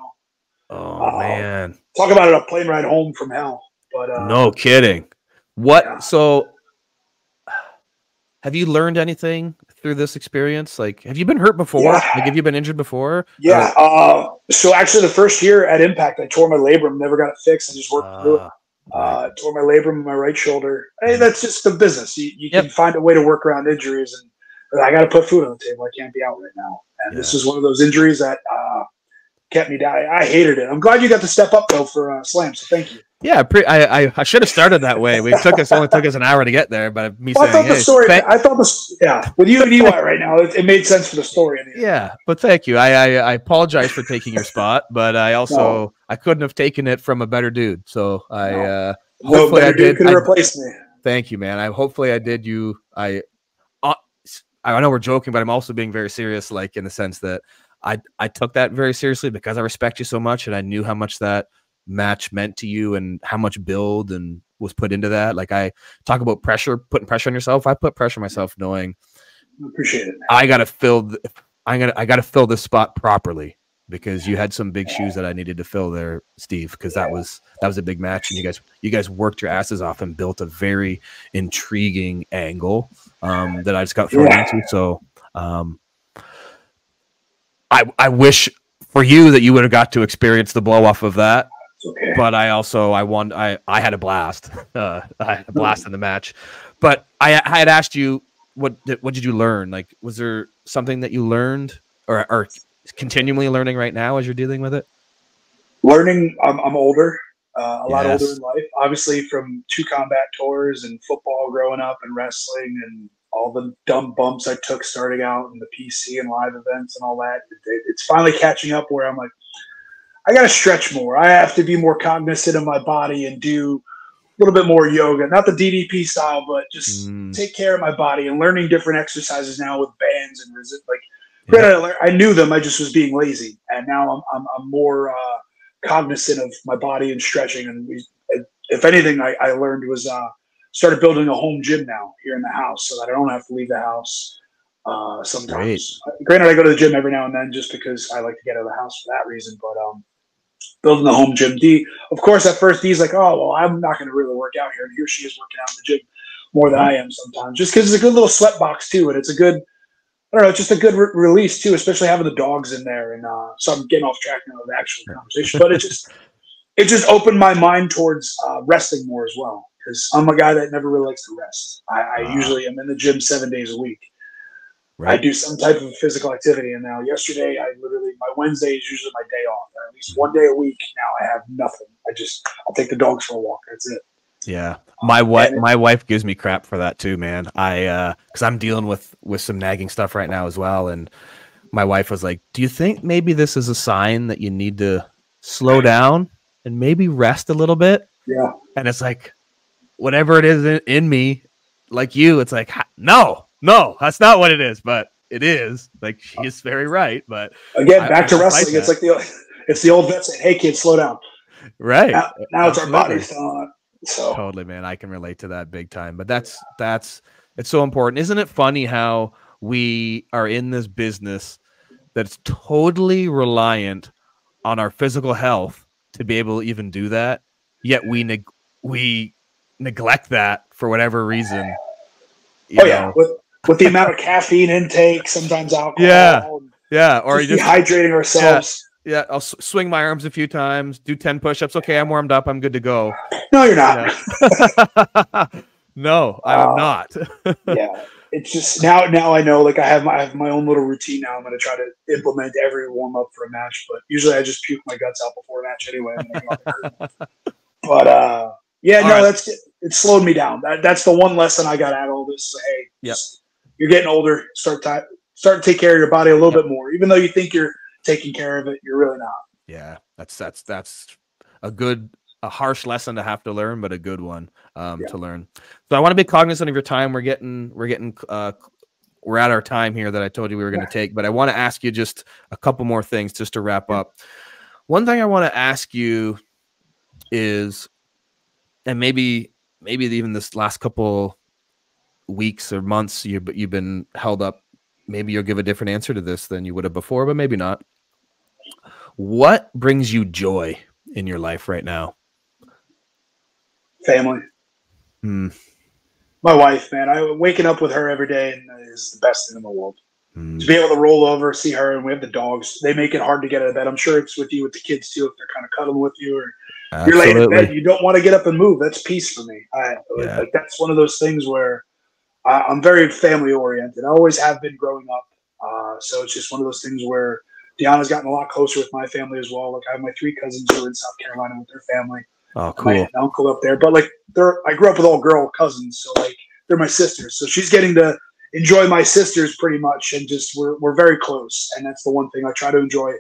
Oh
Uh-oh.
man.
Talk about it, a plane ride home from hell. But uh,
No kidding. What?
Yeah.
So, have you learned anything through this experience? Like, have you been hurt before?
Yeah.
Like, have you been injured before?
Yeah. Uh, so actually, the first year at Impact, I tore my labrum. Never got it fixed. I just worked through it. Uh, tore my labrum in my right shoulder. Hey, that's just the business. You, you
Yep.
can find a way to work around injuries, and I got to put food on the table. I can't be out right now. And this is one of those injuries that uh, kept me down. I, I hated it. I'm glad you got to step up though for uh, Slam. So thank you.
yeah, pre- I, I I should have started that way. We took us only took us an hour to get there, but me
Well, I
saying,
thought the
hey,
story.
thank-
I thought this. Yeah, with you and EY right now, it, it made sense for the story. the
yeah, but thank you. I, I I apologize for taking your spot, but I [laughs] also
No.
I couldn't have taken it from a better dude. So I
No.
uh,
No
hopefully I
better dude
did.
could
I-
replace me.
Thank you, man. I hopefully I did you. I, uh, I know we're joking, but I'm also being very serious, like in the sense that I I took that very seriously because I respect you so much, and I knew how much that match meant to you and how much build and was put into that. Like I talk about pressure, putting pressure on yourself. I put pressure on myself, knowing
I appreciate it.
I gotta fill. th- I gotta I gotta fill this spot properly because you had some big shoes that I needed to fill there, Steve. Because that was that was a big match, and you guys you guys worked your asses off and built a very intriguing angle um, that I just got thrown
Yeah.
into. So um, I I wish for you that you would have got to experience the blow off of that
okay.
but I also I won I I had a blast. [laughs] Uh, I had a blast in the match. But I, I had asked you what did, what did you learn? Like was there something that you learned or or continually learning right now as you're dealing with it?
learning I'm, I'm older uh, a lot older in life obviously from two combat tours and football growing up and wrestling and all the dumb bumps i took starting out in the pc and live events and all that it, it's finally catching up where i'm like i gotta stretch more i have to be more cognizant of my body and do a little bit more yoga not the ddp style but just
Mm,
take care of my body and learning different exercises now with bands and like
yeah.
I, I knew them I just was being lazy and now I'm, I'm, I'm more uh, cognizant of my body and stretching and we, if anything I, I learned was uh, started building a home gym now here in the house so that I don't have to leave the house uh, sometimes. Granted I go to the gym every now and then just because I like to get out of the house for that reason but um building the home gym D of course at first D's like oh well I'm not going to really work out here and here she is working out in the gym more than I am sometimes just because it's a good little sweat box too and it's a good I don't know, it's just a good re- release too, especially having the dogs in there. And uh, so I'm getting off track now of the actual conversation, but it just it just opened my mind towards uh, resting more as well because I'm a guy that never really likes to rest. I, I
Ah.
usually am in the gym seven days a week. I do some type of physical activity, and now yesterday I literally my Wednesday is usually my day off. At least one day a week now I have nothing. I just I'll take the dogs for a walk. That's it.
Yeah. My wife
and
my wife gives me crap for that too, man. I uh cuz I'm dealing with with some nagging stuff right now as well and my wife was like, "Do you think maybe this is a sign that you need to slow down and maybe rest a little bit?"
Yeah,
And it's like whatever it is in, in me, like you, it's like no, no, that's not what it is, but it is. Like she is very right, but
again,
I-
back
I
to
like
wrestling. it's like the It's the old vet saying, "Hey, kid, slow down."
Right.
Now, now it's our bodies telling. So
Totally, man. I can relate to that big time. But that's that's it's so important. Isn't it funny how we are in this business that's totally reliant on our physical health to be able to even do that, yet we neg- we neglect that for whatever reason. you
oh yeah,
know?
with with the amount of caffeine intake, sometimes alcohol.
Yeah. Yeah, or
just dehydrating ourselves.
yeah, I'll s- swing my arms a few times, do 10 push-ups. Okay, I'm warmed up. I'm good to go.
No, you're not. [laughs]
no, I
Uh,
not. [laughs]
yeah, it's just now. Now I know. Like I have my I have my own little routine now. I'm going to try to implement every warm up for a match. But usually I just puke my guts out before a match anyway. and then I go on the curtain. [laughs] but uh, yeah,
All
no,
right.
that's it. Slowed me down. That, that's the one lesson I got out of all this. Is, hey,
Yep.
you're getting older. Start ti start to take care of your body a little
Yep.
bit more. Even though you think you're taking care of it, you're really not.
Yeah, that's that's that's a good a harsh lesson to have to learn, but a good one um,
Yeah.
to learn. So I want to be cognizant of your time. We're getting we're getting uh, we're at our time here that I told you we were going to take, but I want to ask you just a couple more things just to wrap up. One thing I want to ask you is, and maybe maybe even this last couple weeks or months you you've been held up. Maybe you'll give a different answer to this than you would have before, but maybe not. What brings you joy in your life right now?
Family.
Hmm.
My wife, man, I waking up with her every day and is the best thing in the world.
Hmm.
to be able to roll over, see her, and we have the dogs. They make it hard to get out of bed. I'm sure it's with you with the kids too, if they're kind of cuddling with you, or you're laying in bed, you don't want to get up and move. That's peace for me. I
Yeah.
like that's one of those things where I, I'm very family oriented. I always have been growing up, uh, so it's just one of those things where Deonna's gotten a lot closer with my family as well. Like I have my three cousins who are in South Carolina with their family
Oh,
my
cool.
uncle up there. But like they're I grew up with all girl cousins, so like they're my sisters. So she's getting to enjoy my sisters pretty much and just we're we're very close. And that's the one thing I try to enjoy,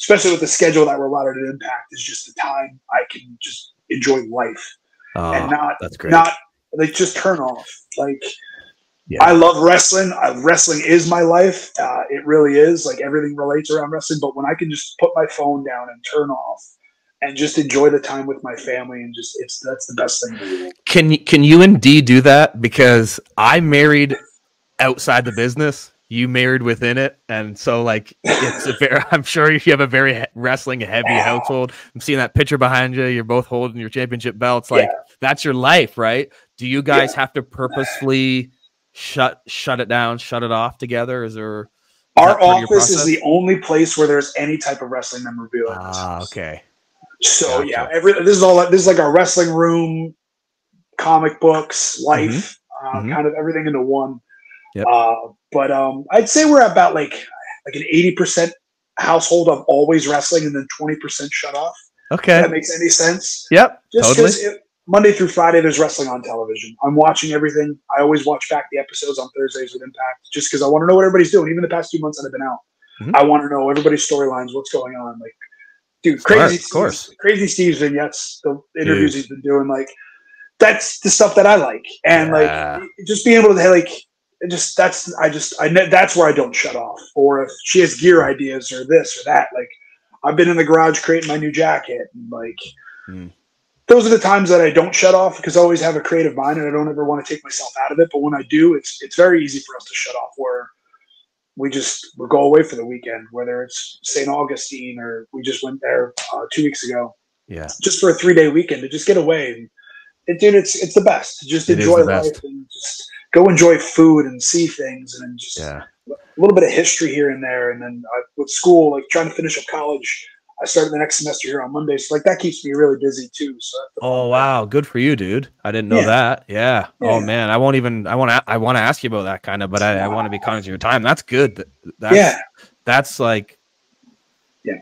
especially with the schedule that we're allowed to impact, is just the time I can just enjoy life
Oh,
and not
that's great.
not like just turn off. Like
Yeah.
I love wrestling. I, wrestling is my life. Uh, it really is. Like everything relates around wrestling. But when I can just put my phone down and turn off and just enjoy the time with my family and just it's that's the best thing.
Can can you and D do that? Because I married outside the business. You married within it, and so like it's a very. [laughs] I'm sure you have a very wrestling heavy household. I'm seeing that picture behind you. You're both holding your championship belts. Like that's your life, right? Do you guys have to purposefully shut shut it down, shut it off together? Is there?
Our office is the only place where there's any type of wrestling memorabilia.
Ah, okay.
So
Gotcha.
yeah, every this is all this is like our wrestling room, comic books, life, uh,
Mhm.
kind of everything into one.
Yep.
Uh, but um, I'd say we're about like like an eighty percent household of always wrestling, and then twenty percent shut off. If
Okay.
that makes any sense.
Yep.
Just
totally.
because Monday through Friday there's wrestling on television. I'm watching everything. I always watch back the episodes on Thursdays with Impact, just because I want to know what everybody's doing. Even the past two months that I've been out,
Mhm.
I want to know everybody's storylines, what's going on. Like, dude,
Smart,
crazy,
of course.
Steve's, crazy Steve's vignettes, the interviews he's been doing, like that's the stuff that I like, and
Yeah.
like just being able to like. It just that's I just I know that's where I don't shut off. Or if she has gear ideas or this or that, like I've been in the garage creating my new jacket and like
Mm.
those are the times that I don't shut off because I always have a creative mind and I don't ever want to take myself out of it. But when I do, it's it's very easy for us to shut off where we just we go away for the weekend, whether it's St. Augustine or we just went there uh, two weeks ago
Yeah.
just for a three day weekend to just get away. And it, dude, it's it's the best to just
It
enjoy life and just go enjoy food and see things and then just
Yeah.
a little bit of history here and there. And then uh, with school, like trying to finish up college, I started the next semester here on Monday, so like that keeps me really busy too. So
Oh wow, good for you, dude. I didn't know
Yeah.
that. Yeah. Oh man, I won't even. I want to. I want to ask you about that kind of, but I, I want to be conscious of your time. That's good. That's,
yeah,
That's like. Yeah.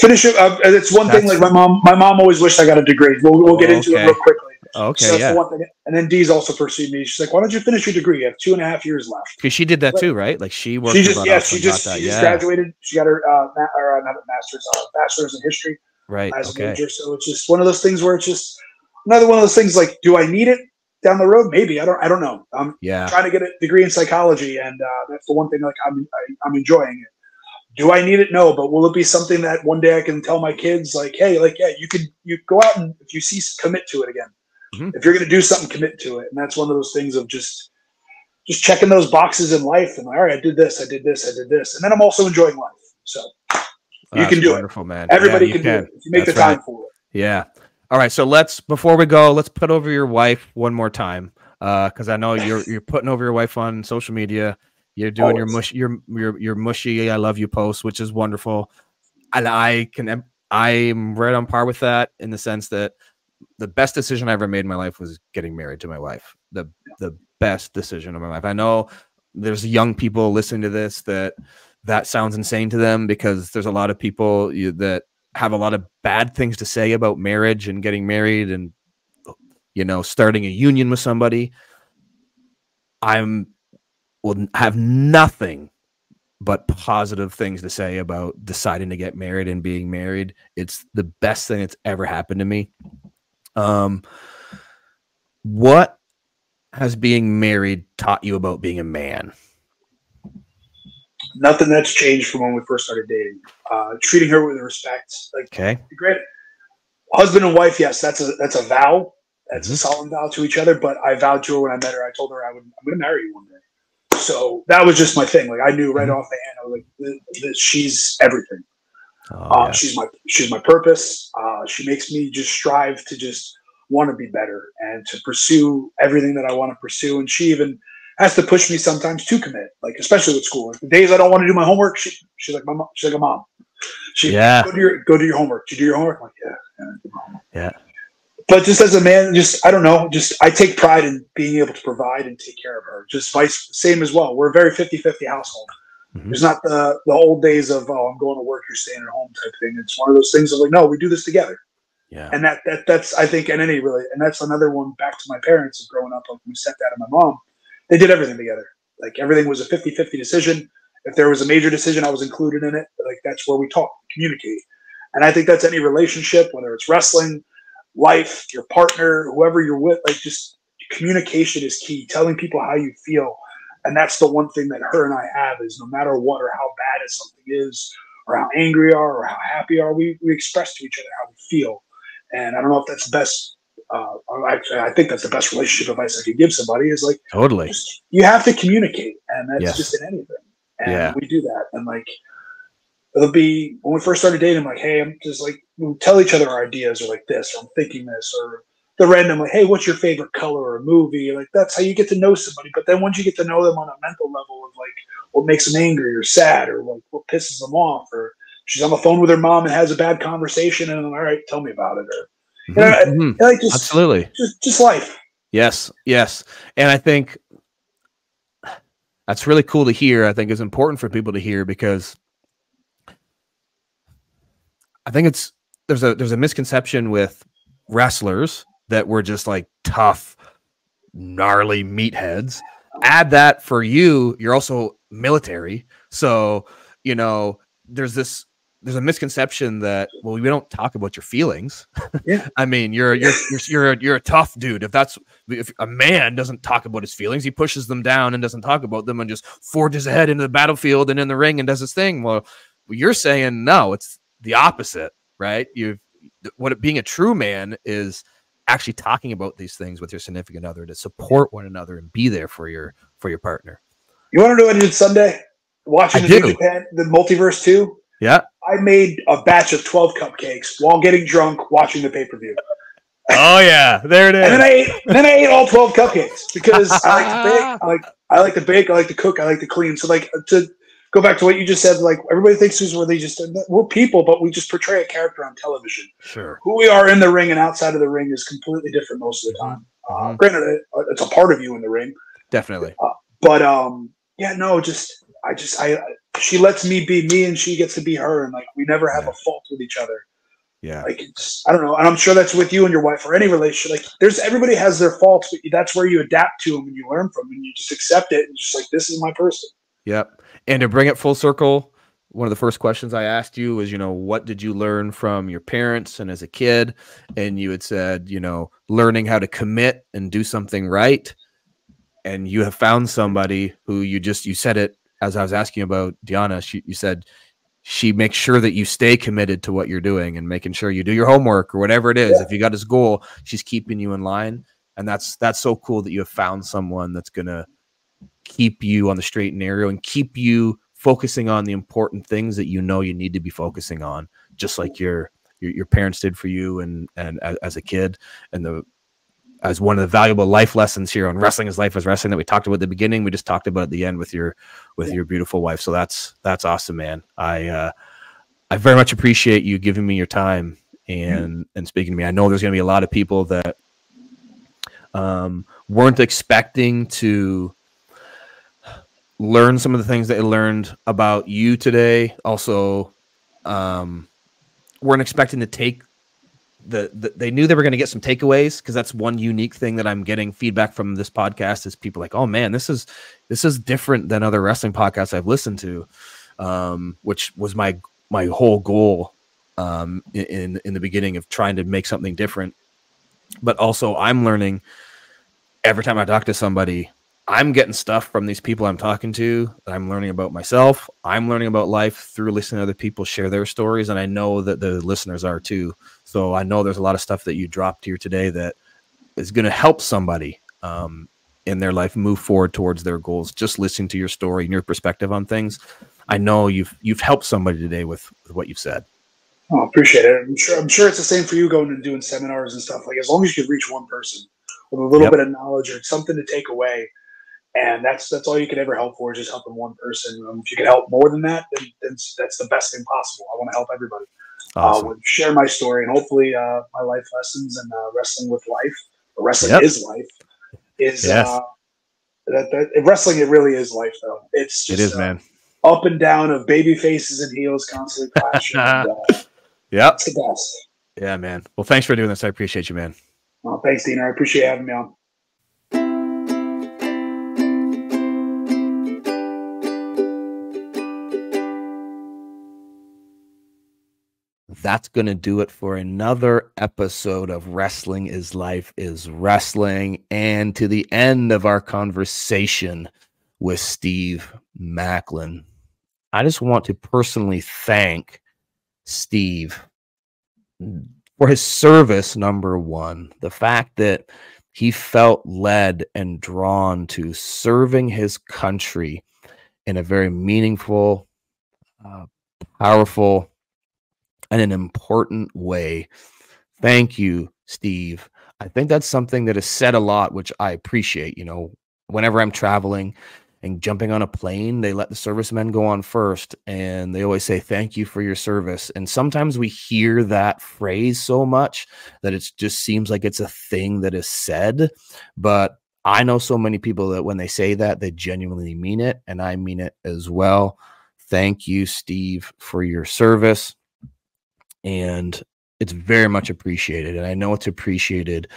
Finish it. Uh, it's one thing. Like my mom, my mom always wished I got a degree. We'll, we'll get into
Okay.
it real quickly.
Okay.
so that's
yeah.
the one thing. And then Dee's also pursued me. She's like, "Why don't you finish your degree? You have two and a half years left."
Because she did that too, right? Like she worked.
she just yeah, she just she just
yeah.
graduated. She got her uh, ma- or uh, not master's, uh, bachelor's in history
Right.
as a
Okay.
major. So it's just one of those things where it's just another one of those things. Like, do I need it down the road? Maybe I don't. I don't know. I'm
Yeah.
trying to get a degree in psychology, and uh, that's the one thing. Like, I'm I, I'm enjoying it. Do I need it? No, but will it be something that one day I can tell my kids, like, hey, like, yeah, you could you go out and if you see commit to it again.
Mhm.
If you're going to do something, commit to it, and that's one of those things of just just checking those boxes in life and like, all right, I did this, I did this, I did this, and then I'm also enjoying life. So You can do it.
wonderful, man.
everybody
Yeah,
can,
you
do it if you make
That's
the time
right.
for it.
Yeah. All right. So let's before we go, let's put over your wife one more time, because I know you're you're putting over your wife on social media. You're doing your mush your your your mushy I love you post, which is wonderful, and I can I'm right on par with that in the sense that the best decision I ever made in my life was getting married to my wife. The the best decision of my life. I know there's young people listening to this that that sounds insane to them because there's a lot of people you, that have a lot of bad things to say about marriage and getting married and uh, you know starting a union with somebody i'm will have nothing but positive things to say about deciding to get married and being married it's the best thing that's ever happened to me um what has being married taught you about being a man
Nothing that's changed from when we first started dating. Uh, treating her with respect, like
okay
great husband and wife. Yes, that's a that's a vow. That's
Mhm.
a solemn vow to each other. But I vowed to her when I met her. I told her I would I'm going to marry you one day. So that was just my thing. Like I knew right
Mhm.
off the hand. I was like, th- th- she's everything.
Oh,
Uh,
yeah.
She's my she's my purpose. Uh, she makes me just strive to just want to be better and to pursue everything that I want to pursue. And she even has to push me sometimes to commit, like especially with school. Like, the days I don't want to do my homework, she, she's like my mom. She's like a mom. She
Yeah.
go do your go do your homework. Did you do your homework? I'm like yeah. yeah, my homework."
Yeah.
But just as a man, just I don't know, just I take pride in being able to provide and take care of her. Just vice same as well. We're a very 50-50 household.
Mhm.
There's not the the old days of oh I'm going to work, you're staying at home type thing. It's one of those things of like no, we do this together,
yeah
and that that that's I think in any really, and that's another one back to my parents of growing up like my stepdad and my mom, they did everything together. Like everything was a 50-50 decision. If there was a major decision, I was included in it. Like that's where we talk, communicate, and I think that's any relationship, whether it's wrestling, life, your partner, whoever you're with. Like just communication is key. Telling people how you feel and that's the one thing that her and I have is no matter what or how bad something is, or how angry we are, or how happy we are, we, we express to each other how we feel. And I don't know if that's the best. Uh, actually, I think that's the best relationship advice I could give somebody is like
totally
just, you have to communicate, and that's
Yes.
just in anything. And
Yeah.
we do that, and like it'll be when we first started dating. I'm like, hey, I'm just like we'll tell each other our ideas, or like this, or I'm thinking this, or the random like, hey, what's your favorite color or movie? Like that's how you get to know somebody. But then once you get to know them on a mental level of like what makes them angry or sad, or like what pisses them off, or she's on the phone with her mom and has a bad conversation, and I'm all right, tell me about it, or
Mhm, mhm.
yeah, like just
absolutely
just just life.
Yes, yes. And I think that's really cool to hear. I think is important for people to hear because I think it's there's a there's a misconception with wrestlers that we're just like tough, gnarly meatheads. Add that for you, you're also military. So, you know, there's this there's a misconception that well, we don't talk about your feelings.
Yeah. [laughs]
I mean, you're you're you're you're a, you're a tough dude. If that's if a man doesn't talk about his feelings, he pushes them down and doesn't talk about them and just forges ahead into the battlefield and in the ring and does his thing. Well, you're saying no, it's the opposite, right? You've what it, being a true man is actually talking about these things with your significant other to support one another and be there for your for your partner.
You want to know what I did Sunday? Watching
I
the. New Japan, the Multiverse Two.
Yeah.
I made a batch of twelve cupcakes while getting drunk watching the pay per view,
Oh yeah, there it is. [laughs]
and then I ate. then I ate all twelve cupcakes because I like to bake. I [laughs] like I like to bake. I like to cook. I like to clean. So like to go back to what you just said, like everybody thinks who's where they just we're people, but we just portray a character on television.
sure.
Who we are in the ring and outside of the ring is completely different most of the time. Uh,
Mhm.
granted, it's a part of you in the ring,
Definitely.
but um yeah no just i just i she lets me be me and she gets to be her and like we never have
Yeah.
a fault with each other
Yeah.
like it's i don't know and i'm sure that's with you and your wife or any relationship like there's everybody has their faults but that's where you adapt to them and you learn from them and you just accept it and just like this is my person
Yep. And to bring it full circle, one of the first questions I asked you was, you know, what did you learn from your parents and as a kid? And you had said, you know, learning how to commit and do something right. And you have found somebody who you just you said it as I was asking about Deonna. She you said she makes sure that you stay committed to what you're doing and making sure you do your homework or whatever it is.
Yeah.
If you got this goal, she's keeping you in line. And that's that's so cool that you have found someone that's gonna keep you on the straight and narrow and keep you focusing on the important things that you know you need to be focusing on, just like your your, your parents did for you and and as, as a kid. And the as one of the valuable life lessons here on wrestling is life is wrestling that we talked about at the beginning we just talked about at the end with your with
Yeah.
your beautiful wife. So that's that's awesome man. I uh i very much appreciate you giving me your time and and speaking to me. I know there's going to be a lot of people that um weren't expecting to learn some of the things that they learned about you today also um weren't expecting to take the, the they knew they were going to get some takeaways because that's one unique thing that I'm getting feedback from this podcast is people like, oh man, this is this is different than other wrestling podcasts I've listened to, um, which was my my whole goal um, in in the beginning of trying to make something different. But also, I'm learning every time I talk to somebody. I'm getting stuff from these people I'm talking to. that I'm learning about myself. I'm learning about life through listening to other people share their stories, and I know that the listeners are too. So I know there's a lot of stuff that you dropped here today that is going to help somebody um, in their life move forward towards their goals. Just listening to your story and your perspective on things, I know you've you've helped somebody today with, with what you've said.
Oh, appreciate it. I'm sure. I'm sure it's the same for you going and doing seminars and stuff. Like as long as you can reach one person with a little
Yep.
bit of knowledge or something to take away, and that's that's all you can ever help for is just helping one person. Um, if you can help more than that, then, then that's the best thing possible. I want to help everybody.
Awesome.
Uh, share my story and hopefully uh, my life lessons and uh, wrestling with life. Or wrestling
Yep.
is life. Is
Yes.
uh, that, that wrestling? It really is life, though. It's
it
just
is,
uh,
man.
up and down of baby faces and heels constantly clashing. [laughs] uh,
Yep.
it's the best.
Yeah, man. Well, thanks for doing this. I appreciate you, man.
Well, thanks, Deaner. I appreciate having me on.
That's going to do it for another episode of Wrestling is Life is Wrestling. And to the end of our conversation with Steve Maclin, I just want to personally thank Steve for his service, number one. The fact that he felt led and drawn to serving his country in a very meaningful, uh, powerful, and an important way. Thank you, Steve. I think that's something that is said a lot, which I appreciate. You know, whenever I'm traveling and jumping on a plane, they let the servicemen go on first and they always say, Thank you for your service. And sometimes we hear that phrase so much that it just seems like it's a thing that is said. But I know so many people that when they say that, they genuinely mean it. And I mean it as well. Thank you, Steve, for your service and it's very much appreciated and i know it's appreciated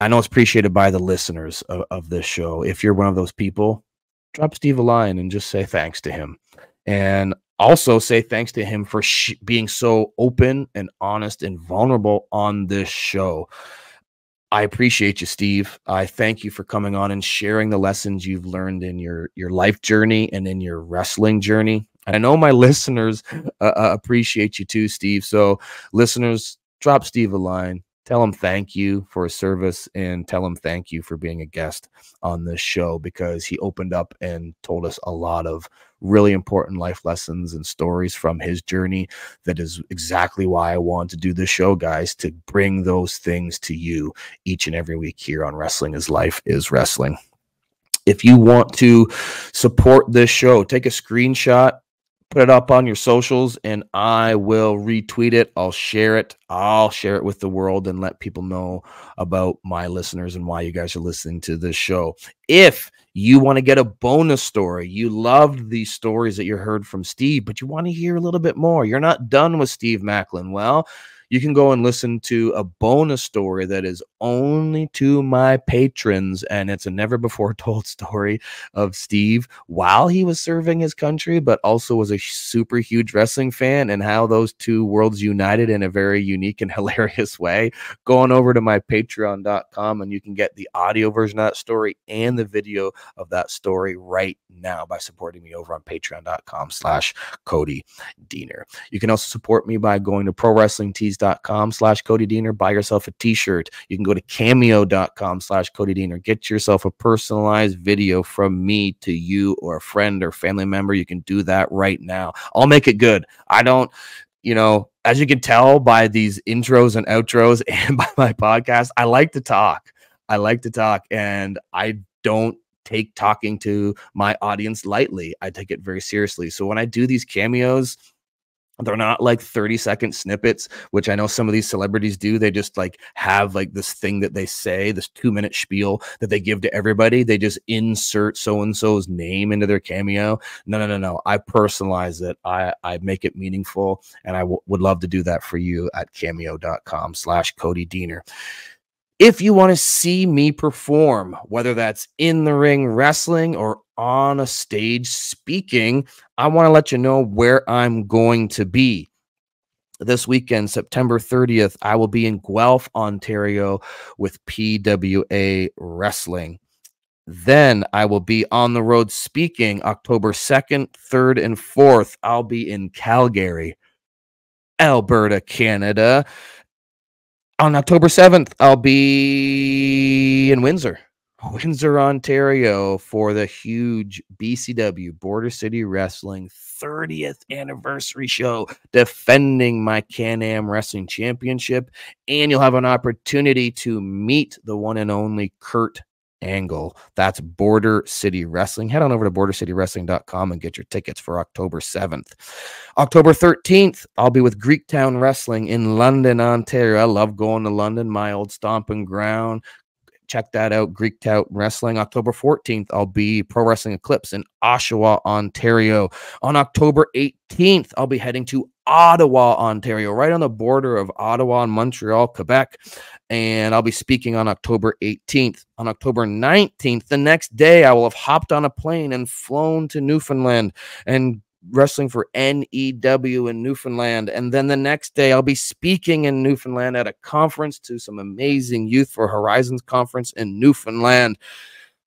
i know it's appreciated by the listeners of, of this show if you're one of those people drop steve a line and just say thanks to him and also say thanks to him for sh- being so open and honest and vulnerable on this show I appreciate you, Steve. I thank you for coming on and sharing the lessons you've learned in your your life journey and in your wrestling journey. I know my [laughs] listeners uh, uh, appreciate you too, Steve. So, listeners, drop Steve a line. Tell him thank you for his service and tell him thank you for being a guest on this show because he opened up and told us a lot of really important life lessons and stories from his journey. That is exactly why I want to do this show, guys, to bring those things to you each and every week here on Wrestling is Life is Wrestling. If you want to support this show, take a screenshot, put it up on your socials, and I will retweet it. I'll share it. I'll share it with the world and let people know about my listeners and why you guys are listening to this show. If you want to get a bonus story, you loved these stories that you heard from Steve, but you want to hear a little bit more, you're not done with Steve Maclin. Well, you can go and listen to a bonus story that is only to my patrons. And it's a never before [laughs] told story of Steve while he was serving his country, but also was a super huge wrestling fan and how those two worlds united in a very unique and [laughs] hilarious way. Going over to my patreon.com and you can get the audio version of that story and the video of that story right now by supporting me over on patreon.com slash Cody Deaner. You can also support me by going to prowrestlingtees.com slash Cody Deaner. Buy yourself a t-shirt. You can go to cameo.com slash Cody Deaner. Get yourself a personalized video from me to you or a friend or family member. You can do that right now. I'll make it good. I don't, you know, as you can tell by these intros and outros [laughs] and by my podcast, I like to talk. I like to talk and I don't take talking to my audience lightly. I take it very seriously. So when I do these cameos, they're not like 30 second snippets, which I know some of these celebrities do. They just like have like this thing that they say, this two minute spiel that they give to everybody. They just insert so and so's name into their cameo. No, no, no, no. I personalize it. I, I make it meaningful. And I would love to do that for you at cameo.com slash Cody Deaner. If you want to see me perform, whether that's in the ring wrestling or on a stage speaking, I want to let you know where I'm going to be. This weekend, September 30th, I will be in Guelph, Ontario with PWA Wrestling. Then I will be on the road speaking October 2nd, 3rd, and 4th. I'll be in Calgary, Alberta, Canada on October 7th, I'll be in Windsor, Windsor, Ontario for the huge BCW Border City Wrestling 30th anniversary show, defending my Can Am Wrestling Championship. And you'll have an opportunity to meet the one and only Kurt Angle. That's Border City Wrestling. Head on over to bordercitywrestling.com and get your tickets for October 7th. October 13th, I'll be with Greektown Wrestling in London, Ontario. I love going to London, my old stomping ground. Check that out, Greektown Wrestling. October 14th, I'll be Pro Wrestling Eclipse in Oshawa, Ontario. On October 18th, I'll be heading to Ottawa, Ontario, right on the border of Ottawa and Montreal, Quebec. And I'll be speaking on October 18th. On October 19th, the next day, I will have hopped on a plane and flown to Newfoundland and wrestling for NEW in Newfoundland. And then the next day, I'll be speaking in Newfoundland at a conference to some amazing Youth for Horizons conference in Newfoundland.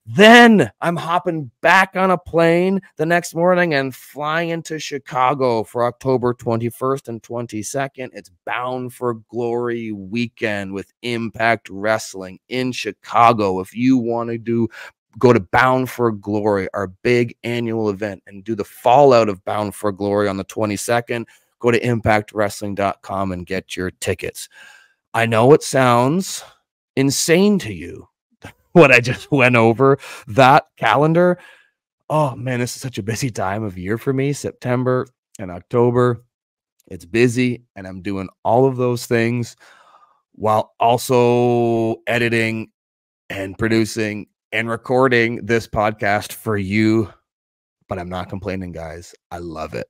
Then I'm hopping back on a plane the next morning and flying into Chicago for October 21st and 22nd. It's Bound for Glory weekend with Impact Wrestling in Chicago. If you want to do go to Bound for Glory, our big annual event, and do the fallout of Bound for Glory on the 22nd, go to impactwrestling.com and get your tickets. I know it sounds insane to you [laughs] what I just went over that calendar. Oh man, this is such a busy time of year for me. September and October. It's busy, and I'm doing all of those things while also editing and producing and recording this podcast for you. But I'm not complaining, guys. I love it.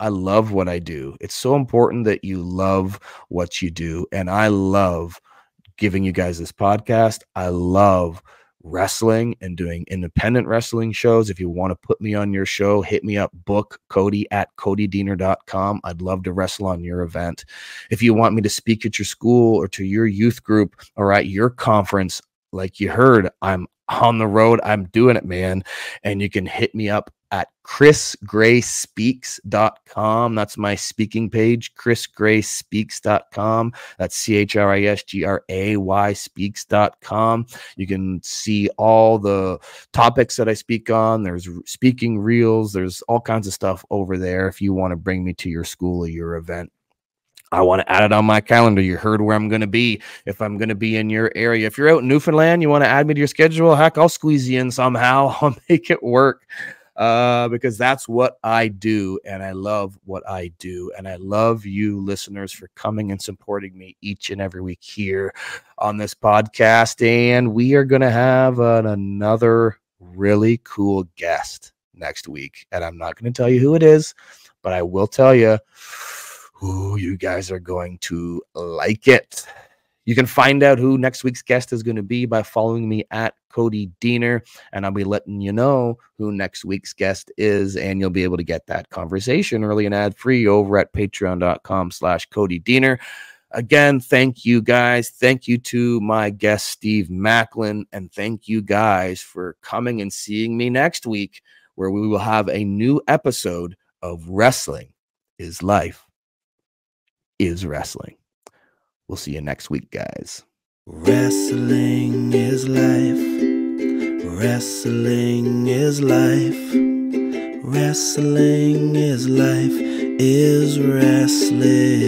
I love what I do. It's so important that you love what you do. And I love giving you guys this podcast. I love wrestling and doing independent wrestling shows. If you want to put me on your show, hit me up, book Cody at CodyDeaner.com. I'd love to wrestle on your event. If you want me to speak at your school or to your youth group or at your conference, like you heard, I'm on the road. I'm doing it, man. And you can hit me up at chrisgrayspeaks.com. That's my speaking page, chrisgrayspeaks.com. That's C H R I S G R A Y speaks.com. You can see all the topics that I speak on. There's speaking reels, there's all kinds of stuff over there if you want to bring me to your school or your event. I want to add it on my calendar. You heard where I'm going to be if I'm going to be in your area. If you're out in Newfoundland, you want to add me to your schedule, heck, I'll squeeze you in somehow. [laughs] I'll make it work uh, because that's what I do. And I love what I do. And I love you, listeners, for coming and supporting me each and every week here on this podcast. And we are going to have an, another really cool guest next week. And I'm not going to tell you who it is, but I will tell you Ooh, you guys are going to like it. You can find out who next week's guest is going to be by following me at Cody Deaner, and I'll be letting you know who next week's guest is, and you'll be able to get that conversation early and ad free over at patreon.com slash Cody Deaner. Again, thank you guys. Thank you to my guest, Steve Maclin, and thank you guys for coming and seeing me next week, where we will have a new episode of Wrestling is Life is Wrestling. We'll see you next week, guys.
Wrestling is life. Wrestling is life. Wrestling is life is wrestling.